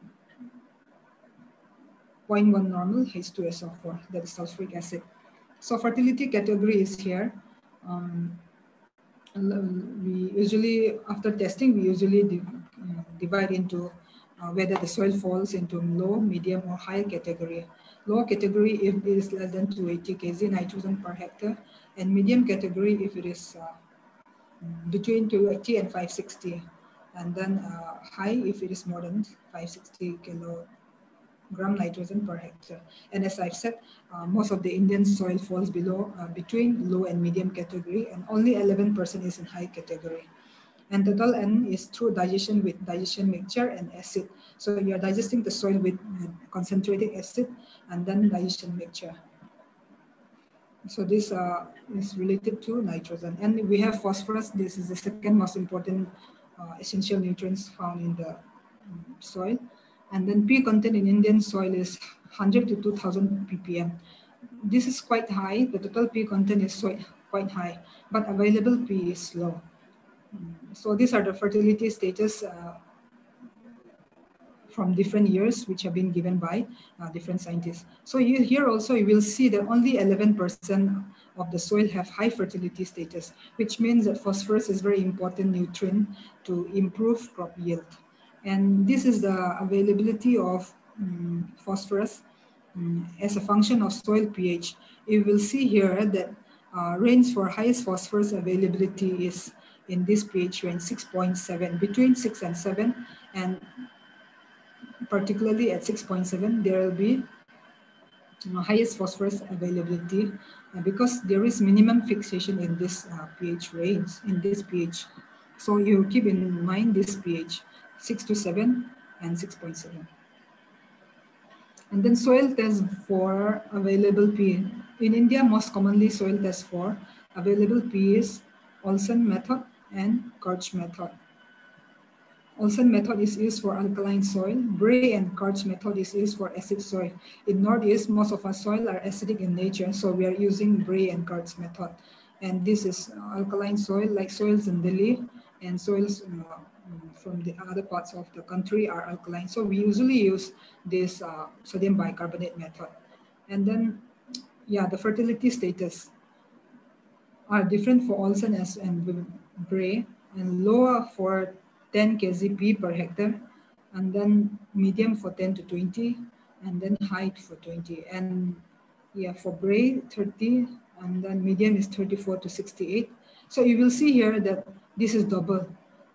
0.1 normal H2SO4, that is sulfuric acid. So fertility category is here. Um, we usually, after testing, we usually uh, divide into uh, whether the soil falls into low, medium, or high category. Low category if it is less than 280 kg nitrogen per hectare, and medium category if it is uh, between 280 and 560 and then uh, high if it is more than 560 kilogram nitrogen per hectare. And as I've said, uh, most of the Indian soil falls below uh, between low and medium category and only 11% is in high category. And total N is through digestion with digestion mixture and acid. So you're digesting the soil with concentrated acid and then digestion mixture. So this uh, is related to nitrogen. And we have phosphorus. This is the second most important uh, essential nutrients found in the um, soil. And then P content in Indian soil is 100 to 2000 ppm. This is quite high. The total P content is quite high, but available P is low. So these are the fertility status uh, from different years, which have been given by uh, different scientists. So you, here also you will see that only 11% of the soil have high fertility status, which means that phosphorus is very important nutrient to improve crop yield. And this is the availability of um, phosphorus um, as a function of soil pH. You will see here that uh, range for highest phosphorus availability is in this pH range 6.7, between 6 and 7. And particularly at 6.7, there will be highest phosphorus availability uh, because there is minimum fixation in this uh, pH range, in this pH. So you keep in mind this pH, 6 to 7 and 6.7. And then soil test for available P. In India, most commonly soil test for available P is Olsen method and Kurtz method. Olsen method is used for alkaline soil. Bray and Kurtz method is used for acid soil. In Northeast, most of our soil are acidic in nature, so we are using Bray and Kurtz method. And this is alkaline soil, like soils in Delhi and soils uh, from the other parts of the country are alkaline. So we usually use this uh, sodium bicarbonate method. And then, yeah, the fertility status are different for Olsen and Bray and lower for 10 kZp per hectare, and then medium for 10 to 20, and then height for 20. And yeah, for Bray, 30, and then medium is 34 to 68. So you will see here that this is double.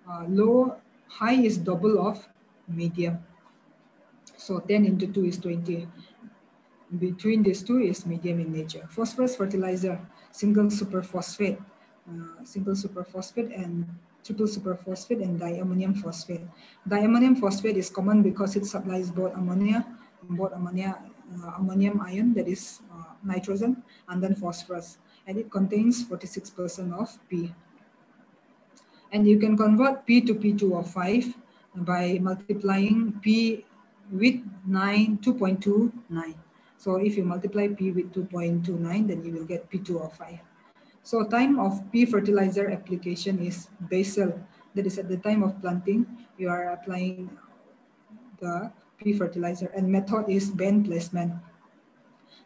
Uh, low, high is double of medium. So 10 into 2 is 20. Between these two is medium in nature. Phosphorus fertilizer, single superphosphate, uh, single superphosphate and triple superphosphate and diammonium phosphate. Diammonium phosphate is common because it supplies both ammonia, both ammonia, uh, ammonium ion, that is uh, nitrogen, and then phosphorus. And it contains 46% of P. And you can convert P to P2O5 by multiplying P with 9, 2.29. So if you multiply P with 2.29, then you will get P2O5. So time of P fertilizer application is basal. That is at the time of planting, you are applying the P fertilizer and method is band placement.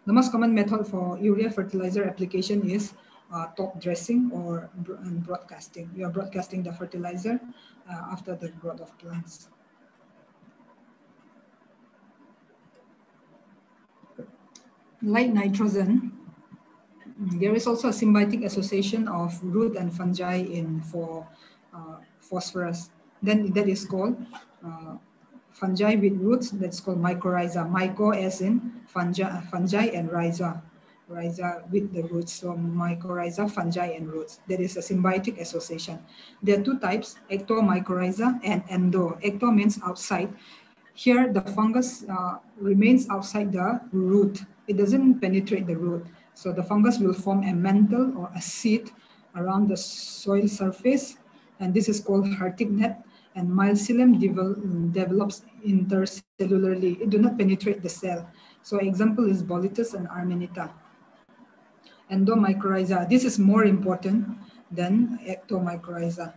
The most common method for urea fertilizer application is uh, top dressing or broadcasting. You are broadcasting the fertilizer uh, after the growth of plants. Like nitrogen, there is also a symbiotic association of root and fungi in for uh, phosphorus. Then that is called uh, fungi with roots. That's called mycorrhiza. Myco as in fungi, fungi and rhiza. Rhiza with the roots. So mycorrhiza, fungi and roots. There is a symbiotic association. There are two types, ectomycorrhiza and endo. Ecto means outside. Here the fungus uh, remains outside the root. It doesn't penetrate the root. So the fungus will form a mantle or a seed around the soil surface. And this is called Hartig net. And mycelium develops intercellularly. It do not penetrate the cell. So example is Boletus and Amanita. Endomycorrhiza. This is more important than ectomycorrhiza.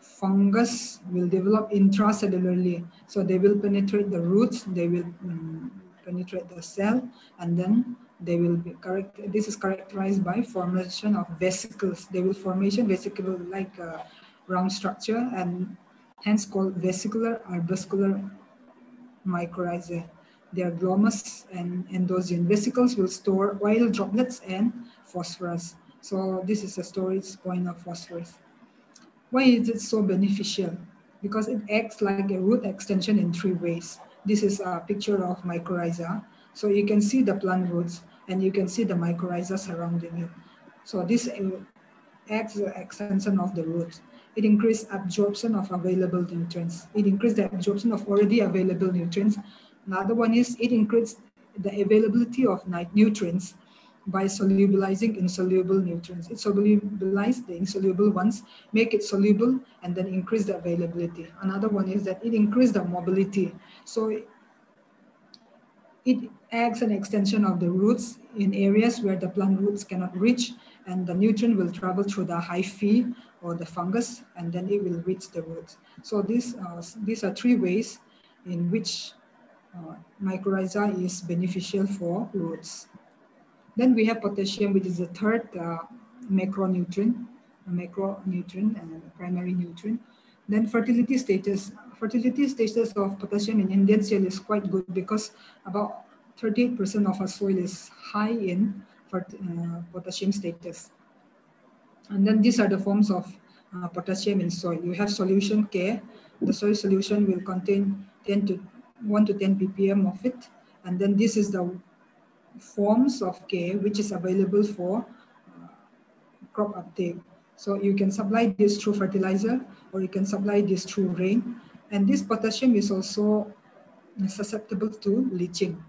Fungus will develop intracellularly. So they will penetrate the roots, they will um, penetrate the cell, and then they will be correct. This is characterized by formation of vesicles. They will formation vesicle like a round structure and hence called vesicular or arbuscular mycorrhizae. They are glomus and endosian. Vesicles will store oil droplets and phosphorus. So this is a storage point of phosphorus. Why is it so beneficial? Because it acts like a root extension in three ways. This is a picture of mycorrhiza. So you can see the plant roots and you can see the mycorrhiza surrounding it. So this acts as extension of the roots. It increases absorption of available nutrients. It increases the absorption of already available nutrients. Another one is it increases the availability of nutrients by solubilizing insoluble nutrients. It solubilizes the insoluble ones, make it soluble, and then increase the availability. Another one is that it increases the mobility. So it acts an extension of the roots in areas where the plant roots cannot reach and the nutrient will travel through the hyphae or the fungus and then it will reach the roots. So these, uh, these are three ways in which uh, mycorrhiza is beneficial for roots. Then we have potassium, which is the third uh, macronutrient, macronutrient and primary nutrient. Then fertility status. Fertility status of potassium in Indian soil is quite good because about 38% of our soil is high in uh, potassium status. And then these are the forms of uh, potassium in soil. You have solution K. The soil solution will contain 10 to 1 to 10 ppm of it. And then this is the forms of K which is available for uh, crop uptake. So you can supply this through fertilizer or you can supply this through rain. And this potassium is also susceptible to leaching.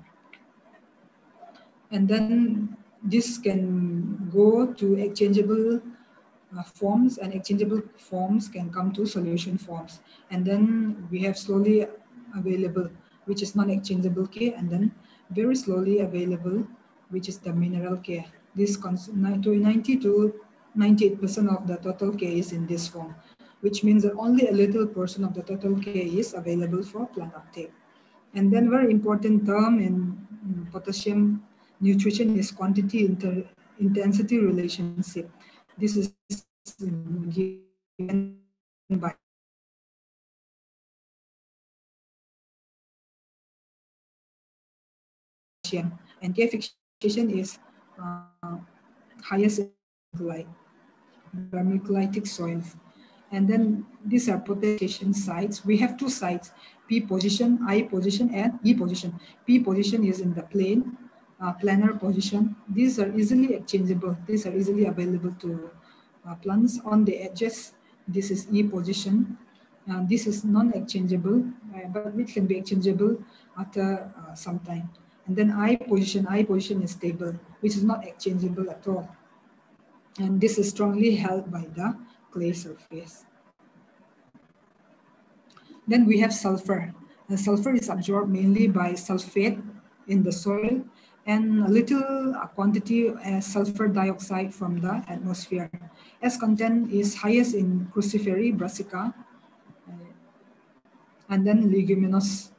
And then this can go to exchangeable uh, forms and exchangeable forms can come to solution forms. And then we have slowly available, which is non-exchangeable K, and then very slowly available, which is the mineral K. This 90 to 98% of the total K is in this form, which means that only a little portion of the total K is available for plant uptake. And then very important term in, potassium nutrition is quantity inter, intensity relationship. This is given by and K fixation is uh, highest like vermiculitic soils. And then these are potassium sites. We have two sites, P position, I position, and E position. P position is in the plane, uh, planar position. These are easily exchangeable. These are easily available to uh, plants on the edges. This is E position. Uh, this is non-exchangeable, uh, but it can be exchangeable after uh, some time. And then I position, I position is stable, which is not exchangeable at all. And this is strongly held by the clay surface. Then we have sulfur. And sulfur is absorbed mainly by sulfate in the soil and a little quantity of sulfur dioxide from the atmosphere. S content is highest in crucifery, brassica, and then leguminous,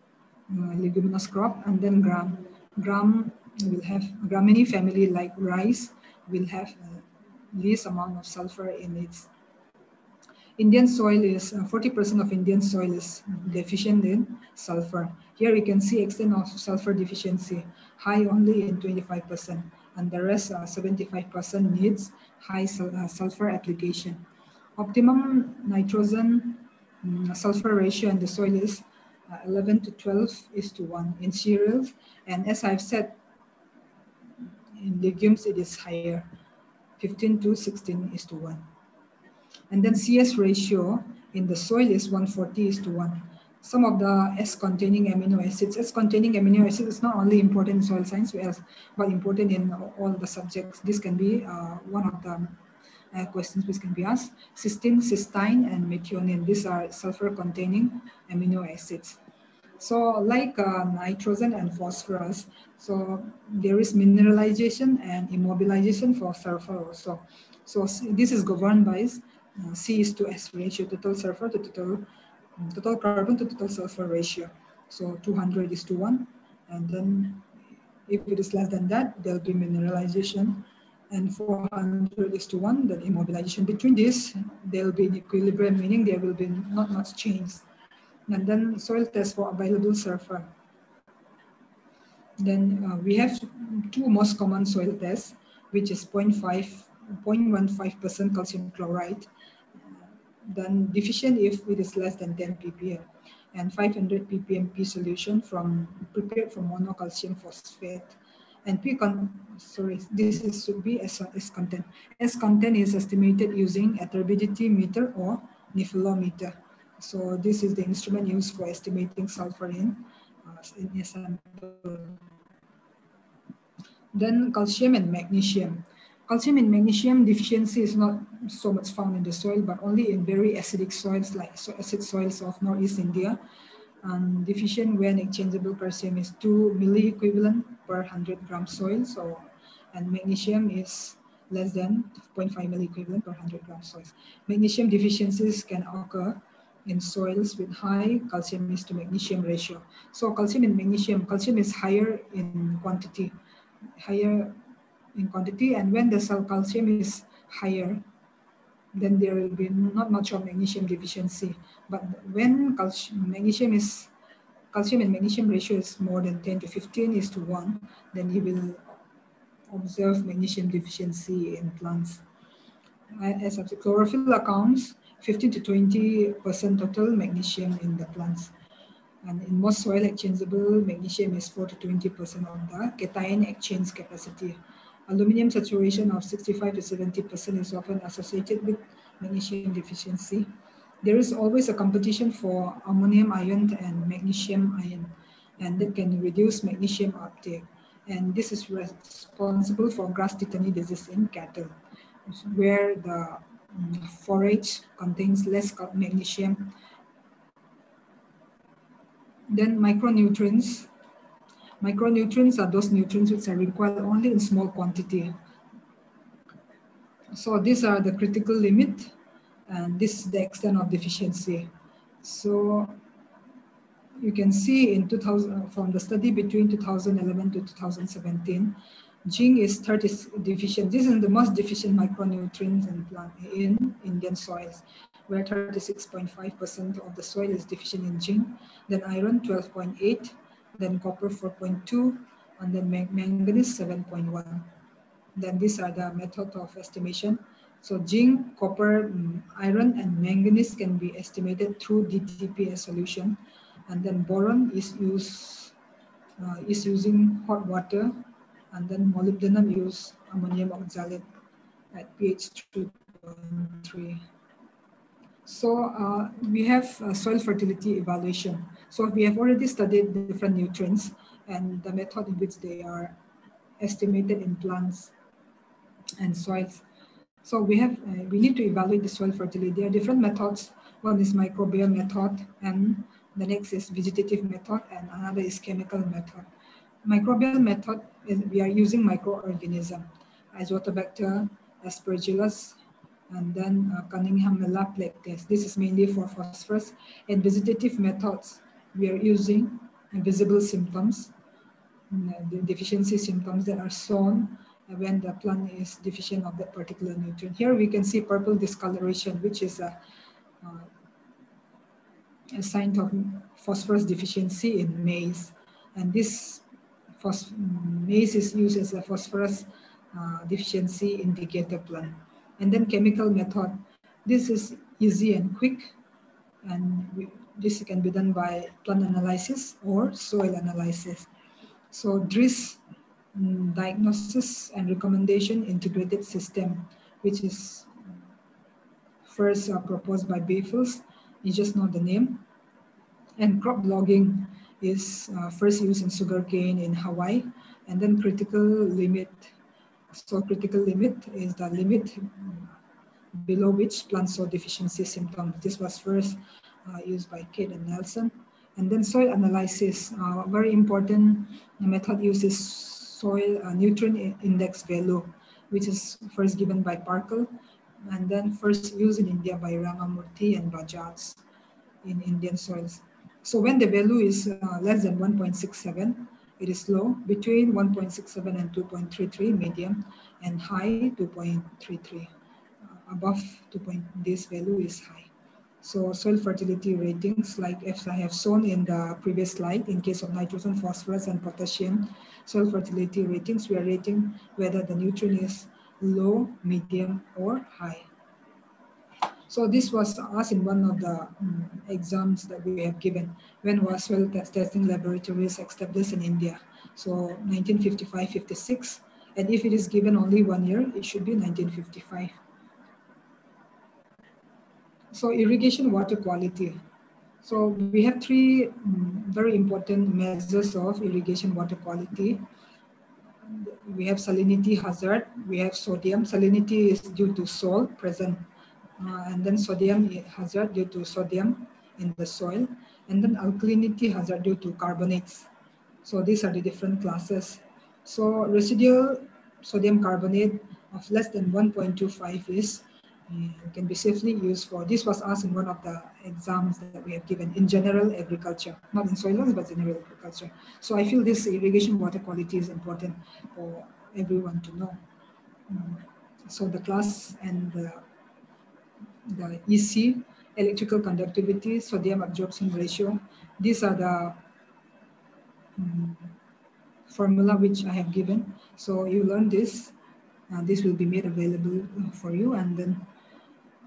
uh, leguminous crop, and then gram. Gram will have graminy family like rice will have least amount of sulfur in its Indian soil is 40% uh, of Indian soil is deficient in sulfur. Here you can see extent of sulfur deficiency high only in 25% and the rest 75% uh, needs high uh, sulfur application. Optimum nitrogen um, sulfur ratio in the soil is uh, 11 to 12 is to 1 in cereals and as I've said in legumes it is higher 15 to 16 is to 1. And then CS ratio in the soil is 140 is to 1. Some of the S-containing amino acids, S-containing amino acids is not only important in soil science, but important in all the subjects. This can be uh, one of the uh, questions which can be asked. Cysteine, cysteine, and methionine, these are sulfur-containing amino acids. So like uh, nitrogen and phosphorus, so there is mineralization and immobilization for sulfur also. So this is governed by uh, C is to S ratio, total sulfur to total, um, total carbon to total sulfur ratio. So 200 is to 1. And then if it is less than that, there'll be mineralization. And 400 is to 1, the immobilization. Between this, there'll be an equilibrium, meaning there will be not much change. And then soil test for available sulfur. Then uh, we have two most common soil tests, which is 0.5, 0.15% calcium chloride, then deficient if it is less than 10 ppm, and 500 ppm P solution from prepared from monocalcium phosphate. And P con sorry, this is should be S, S content. S content is estimated using a turbidity meter or nephelometer. So this is the instrument used for estimating sulfur in, uh, in sample. Then calcium and magnesium. Calcium and magnesium deficiency is not so much found in the soil, but only in very acidic soils like acid soils of Northeast India. And deficient when exchangeable calcium is 2 milliequivalent per 100 gram soil. So, and magnesium is less than 0.5 milliequivalent per 100 gram soil. Magnesium deficiencies can occur in soils with high calcium to magnesium ratio. So calcium and magnesium, calcium is higher in quantity, higher in quantity. And when the cell calcium is higher, then there will be not much of magnesium deficiency. But when calcium, magnesium is, calcium and magnesium ratio is more than 10 to 15 is to one, then you will observe magnesium deficiency in plants. As of the chlorophyll accounts, 15 to 20% total magnesium in the plants. And in most soil exchangeable, magnesium is 4 to 20% of the cation exchange capacity. Aluminum saturation of 65 to 70% is often associated with magnesium deficiency. There is always a competition for ammonium ion and magnesium ion, and that can reduce magnesium uptake. And this is responsible for grass tetany disease in cattle, where the um, forage contains less magnesium. Then micronutrients. Micronutrients are those nutrients which are required only in small quantity. So these are the critical limit and this is the extent of deficiency. So you can see in 2000 from the study between 2011 to 2017, zinc is 30 deficient. This is the most deficient micronutrients in, plant, in Indian soils, where 36.5% of the soil is deficient in zinc, then iron 12.8, then copper 4.2, and then manganese 7.1. Then these are the method of estimation. So zinc, copper, mm, iron, and manganese can be estimated through DTPA solution. And then boron is used uh, is using hot water and then molybdenum use ammonium oxalate at pH 2.3. So uh, we have soil fertility evaluation. So we have already studied different nutrients and the method in which they are estimated in plants and soils. So we have uh, we need to evaluate the soil fertility. There are different methods. One is microbial method, and the next is vegetative method, and another is chemical method microbial method is we are using microorganism, as Azotobacter, Aspergillus, and then uh, Cunninghamella plaque test. This is mainly for phosphorus. In vegetative methods, we are using visible symptoms, uh, the deficiency symptoms that are shown when the plant is deficient of that particular nutrient. Here we can see purple discoloration, which is a, uh, a sign of phosphorus deficiency in maize. And this maize is used as a phosphorus uh, deficiency indicator plant. And then chemical method. This is easy and quick. And we, this can be done by plant analysis or soil analysis. So DRIS um, diagnosis and recommendation integrated system, which is first uh, proposed by Beaufils. You just know the name. And crop logging is uh, first used in sugarcane in Hawaii, and then critical limit. So critical limit is the limit below which plant soil deficiency symptoms. This was first uh, used by Cate and Nelson. And then soil analysis, uh, very important method uses soil uh, nutrient index value, which is first given by Parker, and then first used in India by Ramamoorthy and Bajaj in Indian soils. So when the value is uh, less than 1.67, it is low, between 1.67 and 2.33 medium, and high 2.33. Uh, above 2. Point, this value is high. So soil fertility ratings, like as I have shown in the previous slide, in case of nitrogen, phosphorus, and potassium, soil fertility ratings, we are rating whether the nutrient is low, medium, or high. So this was asked in one of the um, exams that we have given when was soil testing laboratories established in India. So 1955-56, and if it is given only one year, it should be 1955. So irrigation water quality. So we have three um, very important measures of irrigation water quality. We have salinity hazard, we have sodium. Salinity is due to salt present uh, and then sodium hazard due to sodium in the soil, and then alkalinity hazard due to carbonates. So these are the different classes. So residual sodium carbonate of less than 1.25 is can be safely used for, this was asked in one of the exams that we have given in general agriculture, not in soil but general agriculture. So I feel this irrigation water quality is important for everyone to know. Um, so the class and the, the EC, electrical conductivity, sodium adsorption ratio, these are the um, formula which I have given. So you learn this, this will be made available for you and then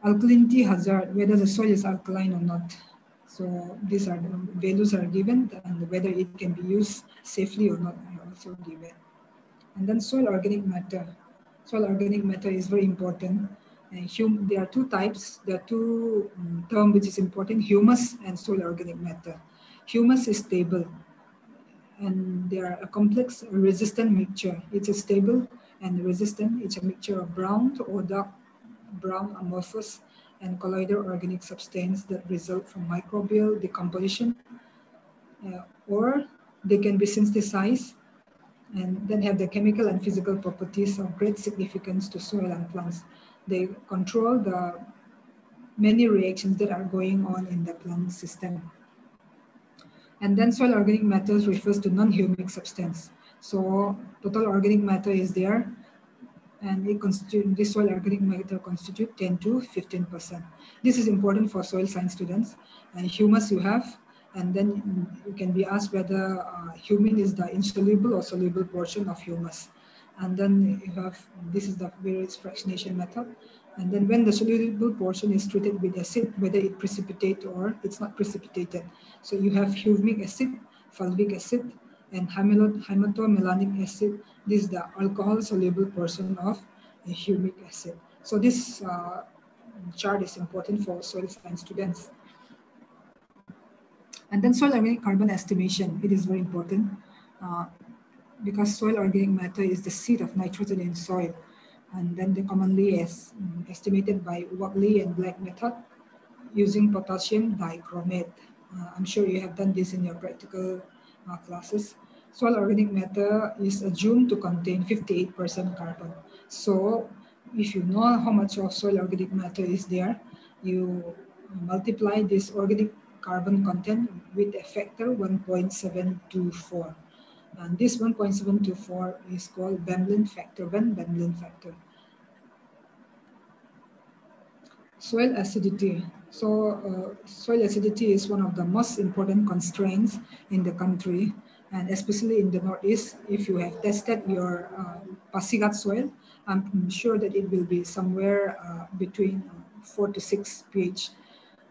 alkalinity hazard, whether the soil is alkaline or not. So these are the values are given and whether it can be used safely or not are also given. And then soil organic matter. Soil organic matter is very important. And hum there are two types. There are two um, terms which is important, humus and soil organic matter. Humus is stable and they are a complex resistant mixture. It's a stable and resistant. It's a mixture of brown or dark brown amorphous and colloidal organic substance that result from microbial decomposition, uh, or they can be synthesized and then have the chemical and physical properties of great significance to soil and plants. They control the many reactions that are going on in the plant system. And then soil organic matters refers to non-humic substance. So total organic matter is there and it constitute, this soil organic matter constitute 10 to 15%. This is important for soil science students. And humus you have, and then you can be asked whether uh, humin is the insoluble or soluble portion of humus. And then you have, this is the various fractionation method. And then when the soluble portion is treated with acid, whether it precipitate or it's not precipitated. So you have humic acid, fulvic acid, and hymatomelanic acid. This is the alcohol soluble portion of humic acid. So this uh, chart is important for soil science students. And then soil organic carbon estimation, it is very important uh, because soil organic matter is the seed of nitrogen in soil. And then they commonly is um, estimated by Walkley and Black method using potassium dichromate. Uh, I'm sure you have done this in your practical uh, classes. Soil organic matter is assumed to contain 58% carbon. So if you know how much of soil organic matter is there, you multiply this organic carbon content with a factor 1.724. And this 1.724 is called Bemmelen factor, Van factor. Soil acidity. So uh, soil acidity is one of the most important constraints in the country and especially in the Northeast, if you have tested your uh, Pasighat soil, I'm sure that it will be somewhere uh, between four to six pH.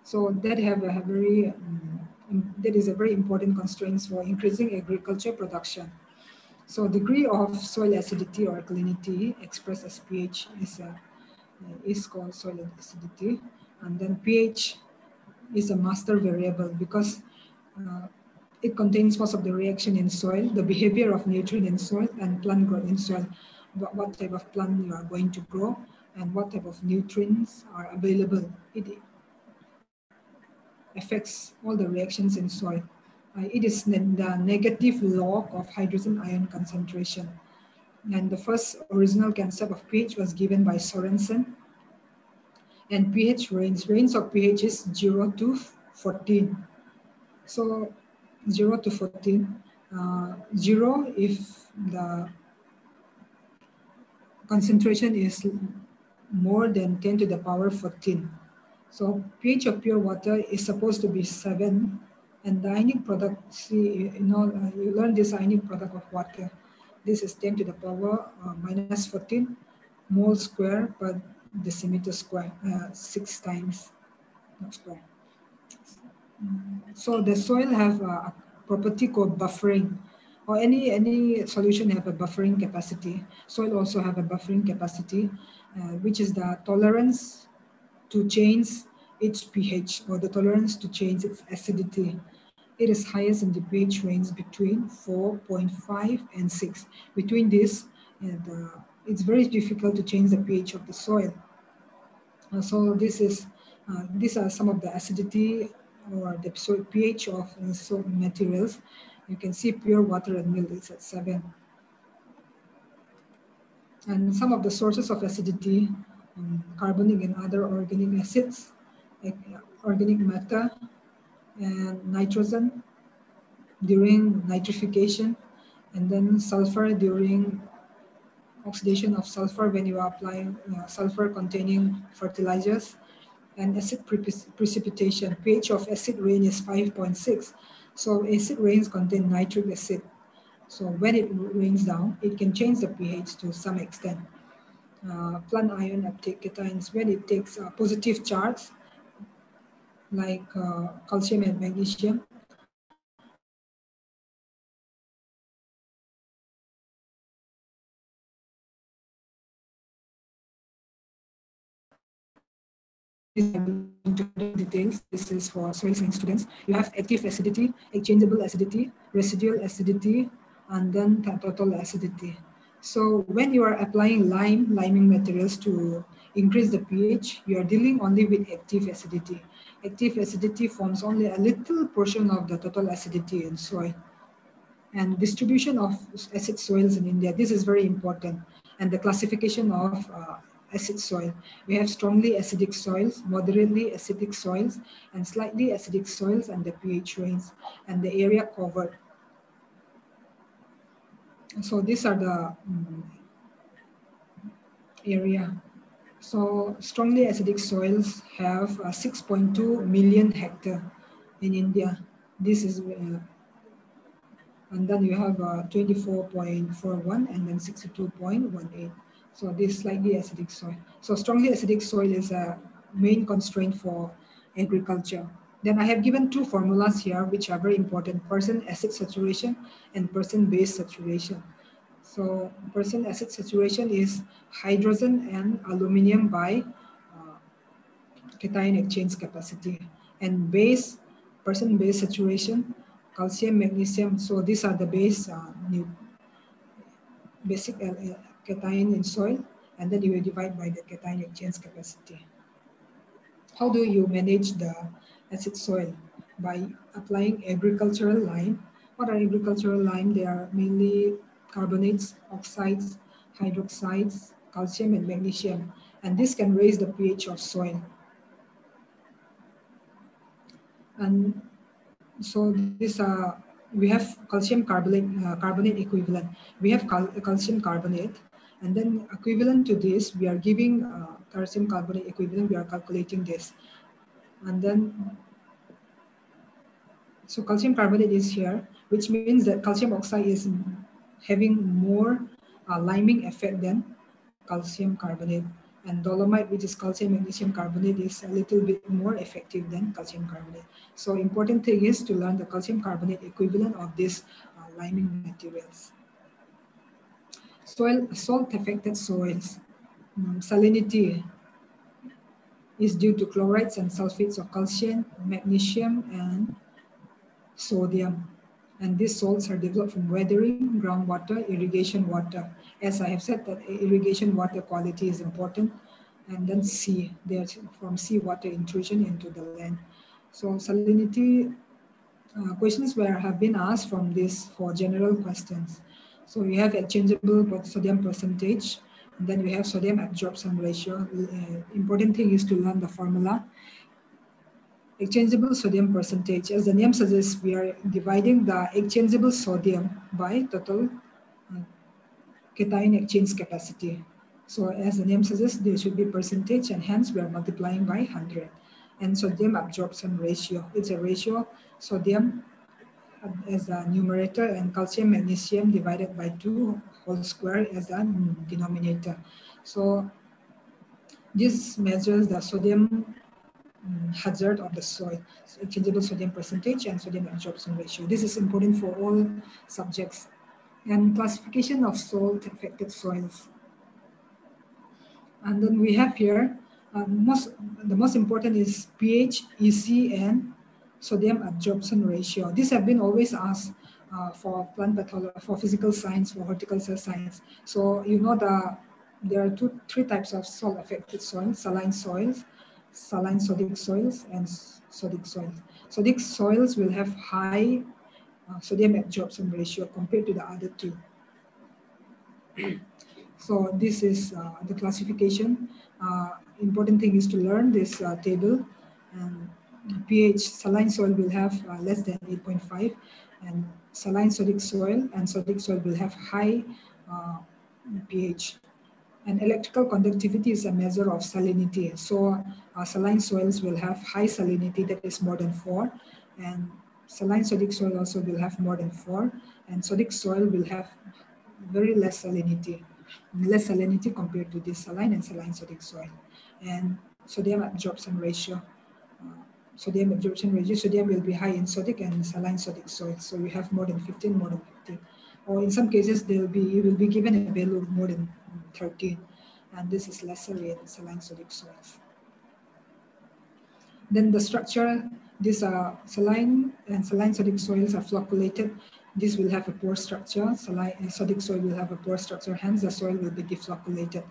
So that have a very, um, that is a very important constraint for increasing agriculture production. So degree of soil acidity or alkalinity expressed as pH is, a, uh, is called soil acidity. And then pH is a master variable because uh, it contains most of the reaction in soil, the behavior of nutrient in soil and plant growth in soil, what, what type of plant you are going to grow and what type of nutrients are available. It affects all the reactions in soil. Uh, it is the negative log of hydrogen ion concentration. And the first original concept of pH was given by Sorensen. And pH range, range of pH is 0 to 14. So 0 to 14. Uh, 0 if the concentration is more than 10 to the power 14. So pH of pure water is supposed to be 7 and the ionic product, see, you know, uh, you learn this ionic product of water. This is 10 to the power uh, minus 14 mole square per decimeter square, uh, six times, not square. So the soil have a property called buffering or any, any solution have a buffering capacity. Soil also have a buffering capacity, uh, which is the tolerance to change its pH or the tolerance to change its acidity. It is highest in the pH range between 4.5 and 6. Between this, and, uh, it's very difficult to change the pH of the soil. Uh, so this is, uh, these are some of the acidity or the pH of soil materials, you can see pure water and milk is at 7. And some of the sources of acidity um, carbonic and other organic acids, like organic matter, and nitrogen during nitrification, and then sulfur during oxidation of sulfur when you are applying uh, sulfur containing fertilizers, and acid pre precipitation. pH of acid rain is 5.6. So acid rains contain nitric acid. So when it rains down, it can change the pH to some extent. Uh, plant ion uptake cations, when it takes a positive charge, like uh, calcium and magnesium, details. This is for soil science students. You have active acidity, exchangeable acidity, residual acidity, and then total acidity. So when you are applying lime, liming materials to increase the pH, you are dealing only with active acidity. Active acidity forms only a little portion of the total acidity in soil. And distribution of acid soils in India, this is very important. And the classification of uh, acid soil. We have strongly acidic soils, moderately acidic soils, and slightly acidic soils and the pH range and the area covered. So these are the um, area. So strongly acidic soils have uh, 6.2 million hectare in India. This is, uh, and then you have uh, 24.41 and then 62.18. So this slightly acidic soil. So strongly acidic soil is a main constraint for agriculture. Then I have given two formulas here, which are very important, percent acid saturation and percent base saturation. So percent acid saturation is hydrogen and aluminum by uh, cation exchange capacity. And base, percent base saturation, calcium, magnesium. So these are the base uh, basic uh, cation in soil, and then you will divide by the cation exchange capacity. How do you manage the acid soil? By applying agricultural lime. What are agricultural lime? They are mainly carbonates, oxides, hydroxides, calcium and magnesium. And this can raise the pH of soil. And so this uh, we have calcium carbonate, uh, carbonate equivalent. We have cal calcium carbonate and then equivalent to this, we are giving uh, calcium carbonate equivalent, we are calculating this. And then, so calcium carbonate is here, which means that calcium oxide is having more uh, liming effect than calcium carbonate. And dolomite, which is calcium magnesium carbonate, is a little bit more effective than calcium carbonate. So important thing is to learn the calcium carbonate equivalent of these uh, liming materials. Soil, salt affected soils. Um, salinity is due to chlorides and sulfates of calcium, magnesium, and sodium. And these salts are developed from weathering, groundwater, irrigation water. As I have said that irrigation water quality is important. And then sea, there's from seawater intrusion into the land. So salinity uh, questions were have been asked from this for general questions. So we have exchangeable sodium percentage, and then we have sodium adsorption ratio. Uh, important thing is to learn the formula. Exchangeable sodium percentage, as the name suggests, we are dividing the exchangeable sodium by total uh, cation exchange capacity. So as the name suggests, there should be percentage and hence we are multiplying by 100. And sodium adsorption ratio, it's a ratio sodium as a numerator and calcium magnesium divided by 2 whole square as a denominator. So this measures the sodium mm, hazard of the soil, so changeable sodium percentage and sodium adsorption ratio. This is important for all subjects. And classification of salt affected soils. And then we have here, uh, most, the most important is pH, EC, and sodium adsorption ratio. These have been always asked uh, for plant pathology, for physical science, for horticultural science. So you know the there are two, three types of soil affected soils, saline soils, saline sodic soils, and sodic soils. Sodic soils will have high uh, sodium adsorption ratio compared to the other two. <clears throat> So this is uh, the classification. Uh, important thing is to learn this uh, table. And pH, saline soil will have uh, less than 8.5 and saline sodic soil and sodic soil will have high uh, pH. And electrical conductivity is a measure of salinity. So uh, saline soils will have high salinity that is more than four and saline sodic soil also will have more than four and sodic soil will have very less salinity, less salinity compared to this saline and saline sodic soil. And sodium adsorption ratio, uh, sodium adsorption ratio, sodium will be high in sodic and saline sodic soil. So you have more than 15, more than 15. Or in some cases, they'll be, you will be given a value of more than 13. And this is lesser in saline sodic soils. Then the structure, these are saline and saline sodic soils are flocculated this will have a pore structure. Saline, uh, sodic soil will have a pore structure, hence the soil will be deflocculated.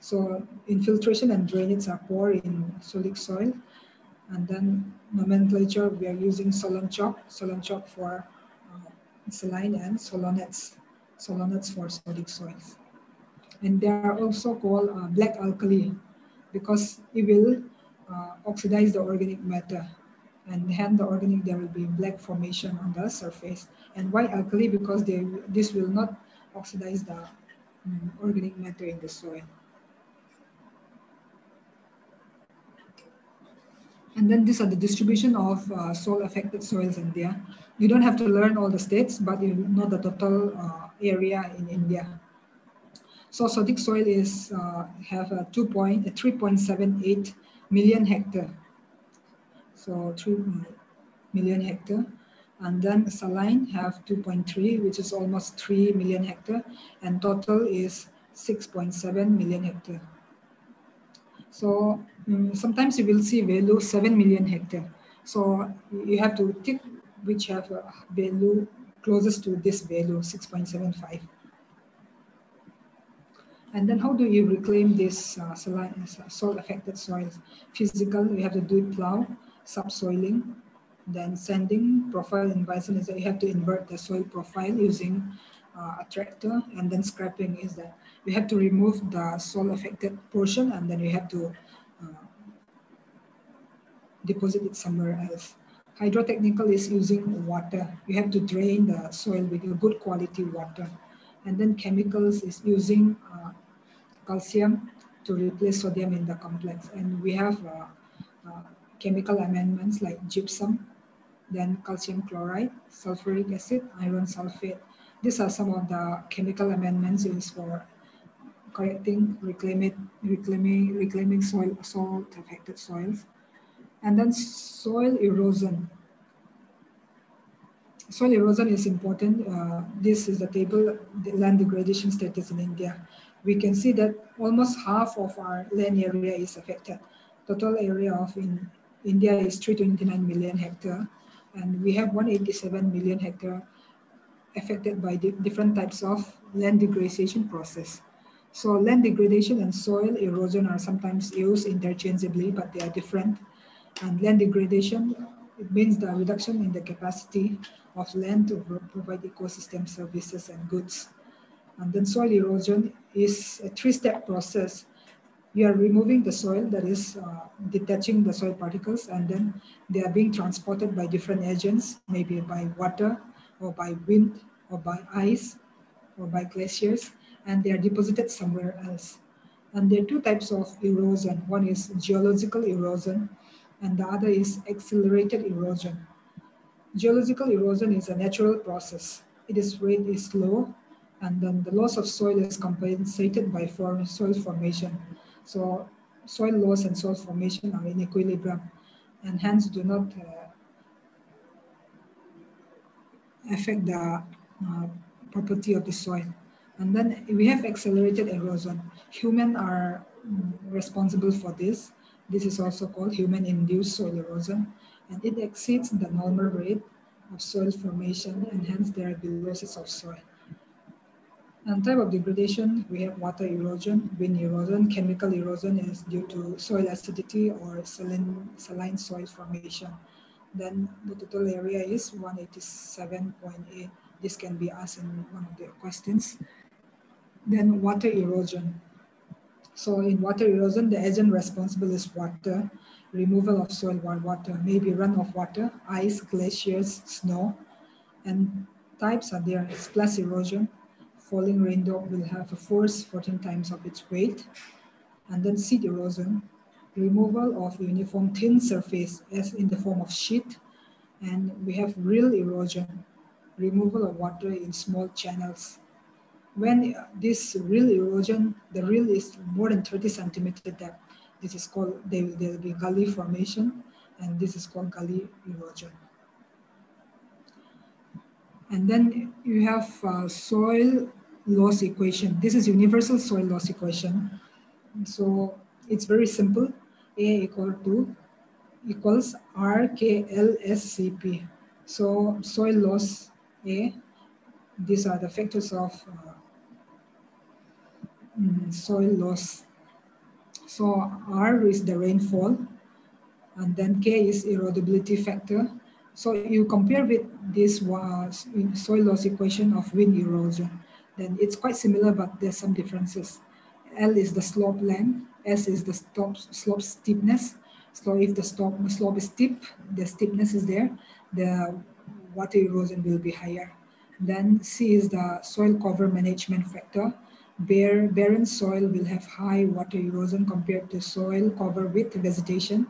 So infiltration and drainage are poor in sodic soil. And then nomenclature, we are using Solonchak, Solon chalk for uh, saline and Solonetz, Solonetz for sodic soils. And they are also called uh, black alkali because it will uh, oxidize the organic matter and hence the organic there will be black formation on the surface and white alkali because they this will not oxidize the um, organic matter in the soil and then these are the distribution of uh, soil affected soils in India. You don't have to learn all the states, but you know the total uh, area in India. So sodic soil is uh, have a 2 point, a 3.78 million hectare so 3 million hectare. And then saline have 2.3, which is almost 3 million hectare, and total is 6.7 million hectare. So um, sometimes you will see value 7 million hectare. So you have to tick which have a value closest to this value, 6.75. And then how do you reclaim this uh, soil affected soils? Physical, you have to do it plow subsoiling. Then sanding profile inversion is that you have to invert the soil profile using uh, a tractor. And then scrapping is that you have to remove the soil affected portion and then you have to uh, deposit it somewhere else. Hydrotechnical is using water. You have to drain the soil with a good quality water. And then chemicals is using uh, calcium to replace sodium in the complex. And we have uh, uh, chemical amendments like gypsum, then calcium chloride, sulfuric acid, iron sulfate. These are some of the chemical amendments used for correcting, reclaiming, reclaiming, reclaiming soil, salt affected soils. And then soil erosion. Soil erosion is important. Uh, this is the table, the land degradation status in India. We can see that almost half of our land area is affected. Total area of in India is 329 million hectare, and we have 187 million hectare affected by different types of land degradation process. So land degradation and soil erosion are sometimes used interchangeably, but they are different. And land degradation, it means the reduction in the capacity of land to provide ecosystem services and goods. And then soil erosion is a three-step process you are removing the soil that is uh, detaching the soil particles and then they are being transported by different agents, maybe by water or by wind or by ice or by glaciers and they are deposited somewhere else. And there are two types of erosion. One is geological erosion and the other is accelerated erosion. Geological erosion is a natural process. It is rate is slow and then the loss of soil is compensated by soil formation. So soil loss and soil formation are in equilibrium and hence do not uh, affect the uh, property of the soil. And then we have accelerated erosion. Humans are mm, responsible for this. This is also called human-induced soil erosion, and it exceeds the normal rate of soil formation, and hence there are losses of soil. And type of degradation, we have water erosion, wind erosion, chemical erosion is due to soil acidity or saline, saline soil formation. Then the total area is 187.8. This can be asked in one of the questions. Then water erosion. So in water erosion, the agent responsible is water, removal of soil water, maybe runoff water, ice, glaciers, snow, and types are there. Splash erosion, falling raindrop will have a force 14 times of its weight. And then sheet erosion, removal of uniform thin surface as in the form of sheet. And we have rill erosion, removal of water in small channels when this rill erosion, the real is more than 30 centimeter depth, this is called, there will be gully formation, and this is called gully erosion. And then you have uh, soil loss equation. This is universal soil loss equation. So it's very simple. A equal to equals RKLSCP. So soil loss A, these are the factors of uh, soil loss. So R is the rainfall, and then K is erodibility factor. So you compare with this uh, soil loss equation of wind erosion, then it's quite similar, but there's some differences. L is the slope length, S is the slope, slope steepness. So if the the slope is steep, the steepness is there, the water erosion will be higher. Then C is the soil cover management factor bare, barren soil will have high water erosion compared to soil covered with vegetation.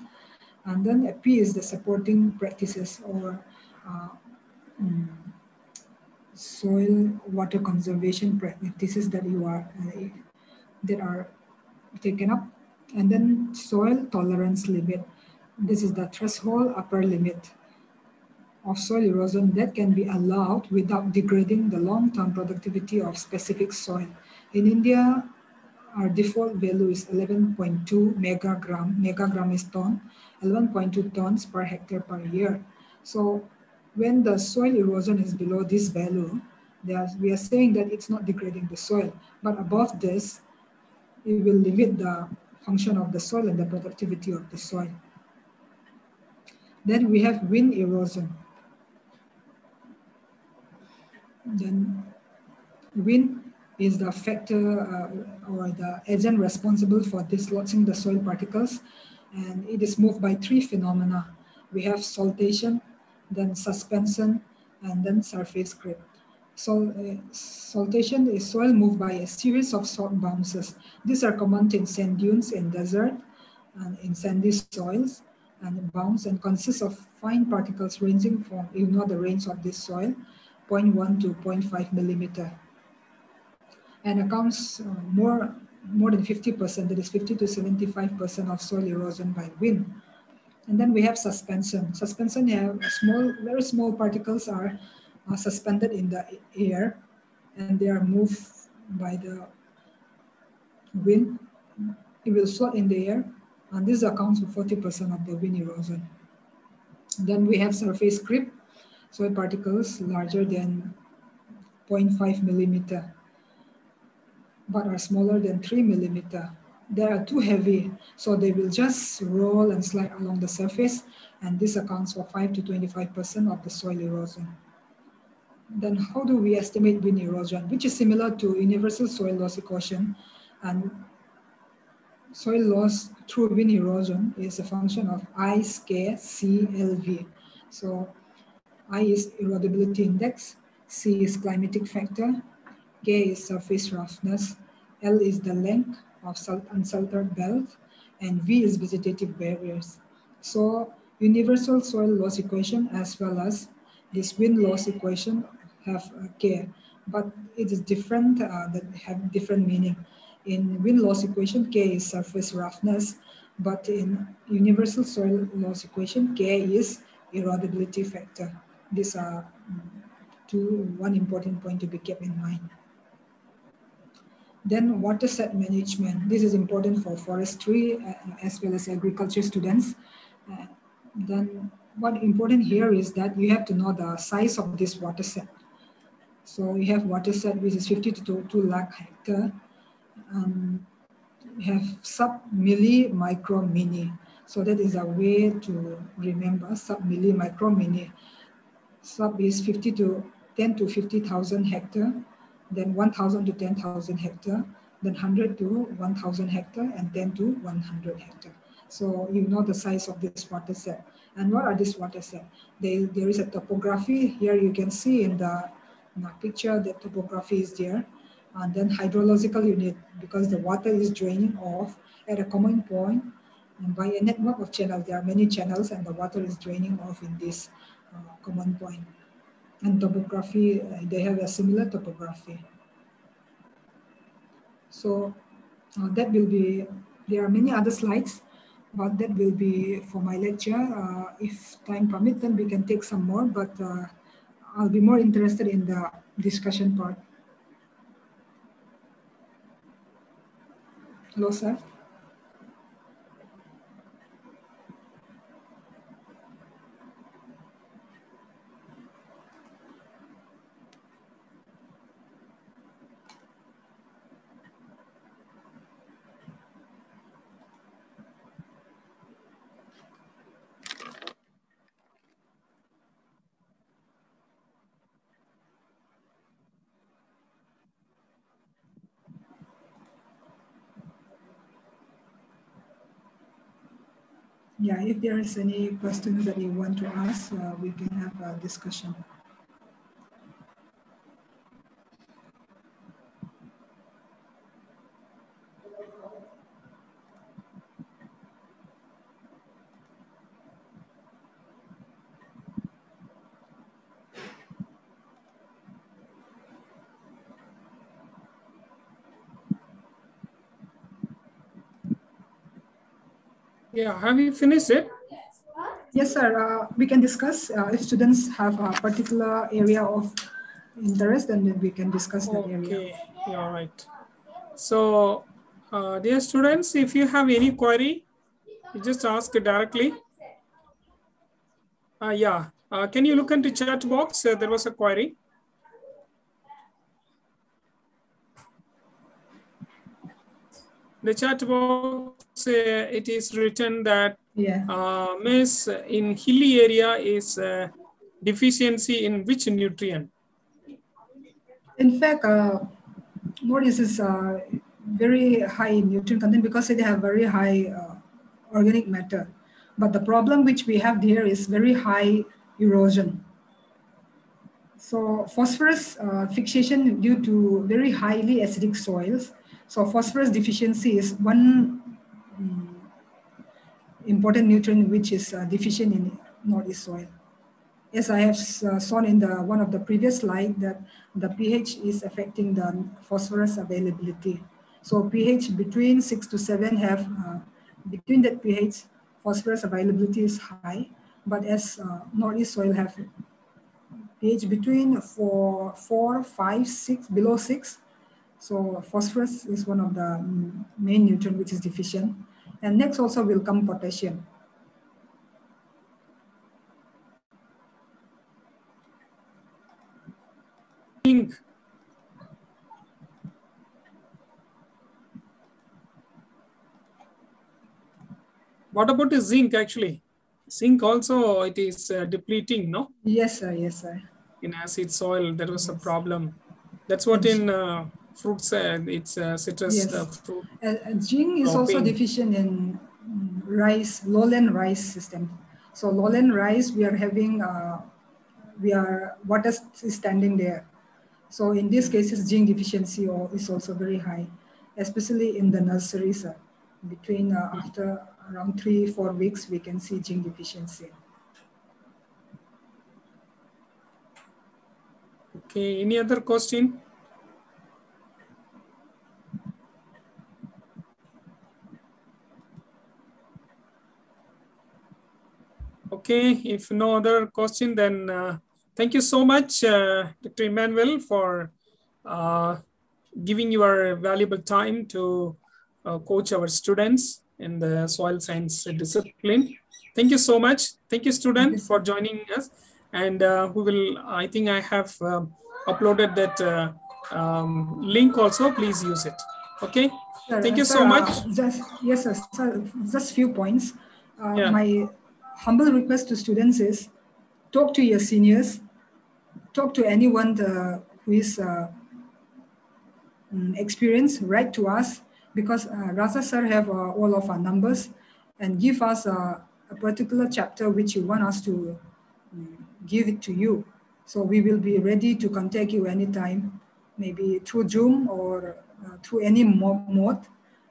And then P is the supporting practices or uh, um, soil water conservation practices that you are uh, that are taken up. And then soil tolerance limit. This is the threshold upper limit of soil erosion that can be allowed without degrading the long-term productivity of specific soil. In India, our default value is 11.2 megagram. Megagram is ton, 11.2 tons per hectare per year. So when the soil erosion is below this value, we are saying that it's not degrading the soil. But above this, it will limit the function of the soil and the productivity of the soil. Then we have wind erosion. Then wind is the factor uh, or the agent responsible for dislodging the soil particles. And it is moved by three phenomena. We have saltation, then suspension, and then surface creep. So, uh, saltation is soil moved by a series of salt bounces. These are common in sand dunes in desert and in sandy soils and bounce and consist of fine particles ranging from, you know the range of this soil, 0.1 to 0.5 millimeter and accounts uh, more, more than 50%, that is 50 to 75% of soil erosion by wind. And then we have suspension. Suspension have small, very small particles are uh, suspended in the air and they are moved by the wind. It will float in the air and this accounts for 40% of the wind erosion. Then we have surface creep, soil particles larger than 0.5 millimeter but are smaller than three millimeter. They are too heavy, so they will just roll and slide along the surface, and this accounts for 5 to 25% of the soil erosion. Then how do we estimate wind erosion, which is similar to universal soil loss equation, and soil loss through wind erosion is a function of I, K, C, LV. So I is erodibility index, C is climatic factor, K is surface roughness, L is the length of salt unsalted belt, and V is vegetative barriers. So universal soil loss equation as well as this wind loss equation have K, but it is different, uh, that have different meaning. In wind loss equation, K is surface roughness, but in universal soil loss equation, K is erodibility factor. These are two, one important point to be kept in mind. Then watershed management. This is important for forestry uh, as well as agriculture students. Uh, then what important here is that you have to know the size of this water. So you have water which is 50 to 2 lakh hectare. Um, have sub milli, micro, mini. So that is a way to remember sub milli, micro, mini. Sub is 50 to 10 to 50,000 hectare then 1,000 to 10,000 hectare, then 100 to 1,000 hectare, and 10 to 100 hectare. So you know the size of this watershed. And what are these watershed? They, there is a topography. Here you can see in the, in the picture, the topography is there. And then hydrological unit, because the water is draining off at a common point and by a network of channels. There are many channels and the water is draining off in this uh, common point. And topography, uh, they have a similar topography. So uh, that will be, there are many other slides but that will be for my lecture. Uh, if time permits, then we can take some more, but uh, I'll be more interested in the discussion part. Hello, sir. Yeah, if there is any questions that you want to ask, uh, we can have a discussion. Yeah, have you finished it? Yes, sir. Uh, we can discuss uh, if students have a particular area of interest, then we can discuss that okay. area. Okay, all right. So, uh, dear students, if you have any query, you just ask directly. Uh, yeah, uh, can you look into chat box? Uh, there was a query. The chat box, it is written that Yeah. uh, miss in hilly area is deficiency in which nutrient? In fact, uh, Morris is uh, very high in nutrient content because they have very high uh, organic matter. But the problem which we have here is very high erosion. So phosphorus uh, fixation due to very highly acidic soils. So phosphorus deficiency is one important nutrient which is uh, deficient in northeast soil. As I have uh, shown in the one of the previous slide that the pH is affecting the phosphorus availability. So pH between six to seven have, uh, between that pH, phosphorus availability is high, but as northeast soil have pH between four, four, five, six, below six. So phosphorus is one of the mm, main nutrient which is deficient. And next also will come potassium. Zinc. What about the zinc actually? Zinc also it is uh, depleting, no? Yes, sir. Yes, sir. In acid soil, there was a problem. That's what in uh, fruits, and it's uh, citrus Yes. uh, fruit. Zinc is also deficient in rice, lowland rice system. So lowland rice, we are having, uh, we are, water is standing there. So in these cases, zinc deficiency is also very high, especially in the nurseries. uh, Between uh, after around three, four weeks, we can see zinc deficiency. Okay, any other question? Okay, if no other question, then uh, thank you so much, uh, Dr. Emmanuel, for uh, giving your valuable time to uh, coach our students in the soil science discipline. Thank you so much. Thank you, student, for joining us. And uh, we will, I think I have um, uploaded that uh, um, link also. Please use it. Okay. Sir, Thank you sir, so much. Just, yes, sir, sir, just few points. Uh, Yeah. My humble request to students is talk to your seniors, talk to anyone uh, who is uh, um, experience, write to us because uh, sir have uh, all of our numbers and give us a particular chapter which you want us to um, give it to you. So we will be ready to contact you anytime, maybe through Zoom or uh, through any mode.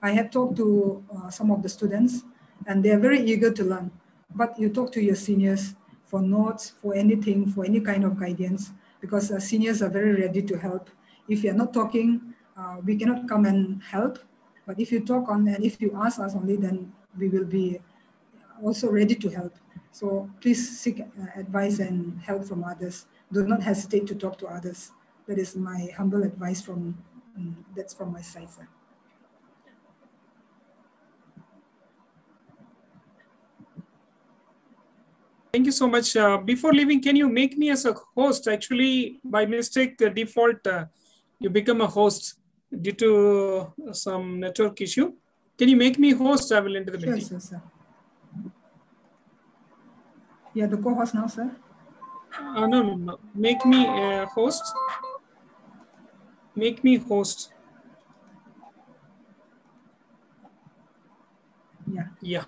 I have talked to uh, some of the students and they are very eager to learn. But you talk to your seniors for notes, for anything, for any kind of guidance, because uh, seniors are very ready to help. If you're not talking, uh, we cannot come and help. But if you talk on and if you ask us only, then we will be also ready to help. So please seek uh, advice and help from others. Do not hesitate to talk to others. That is my humble advice from, um, that's from my side, sir. Thank you so much. Uh, before leaving, can you make me as a host? Actually, by mistake, uh, default, uh, you become a host due to some network issue. Can you make me host? I will enter the sure, meeting. Sir, sir. Yeah, the co-host now, sir. Uh, no, no, no. Make me a host. Make me host. Yeah. Yeah.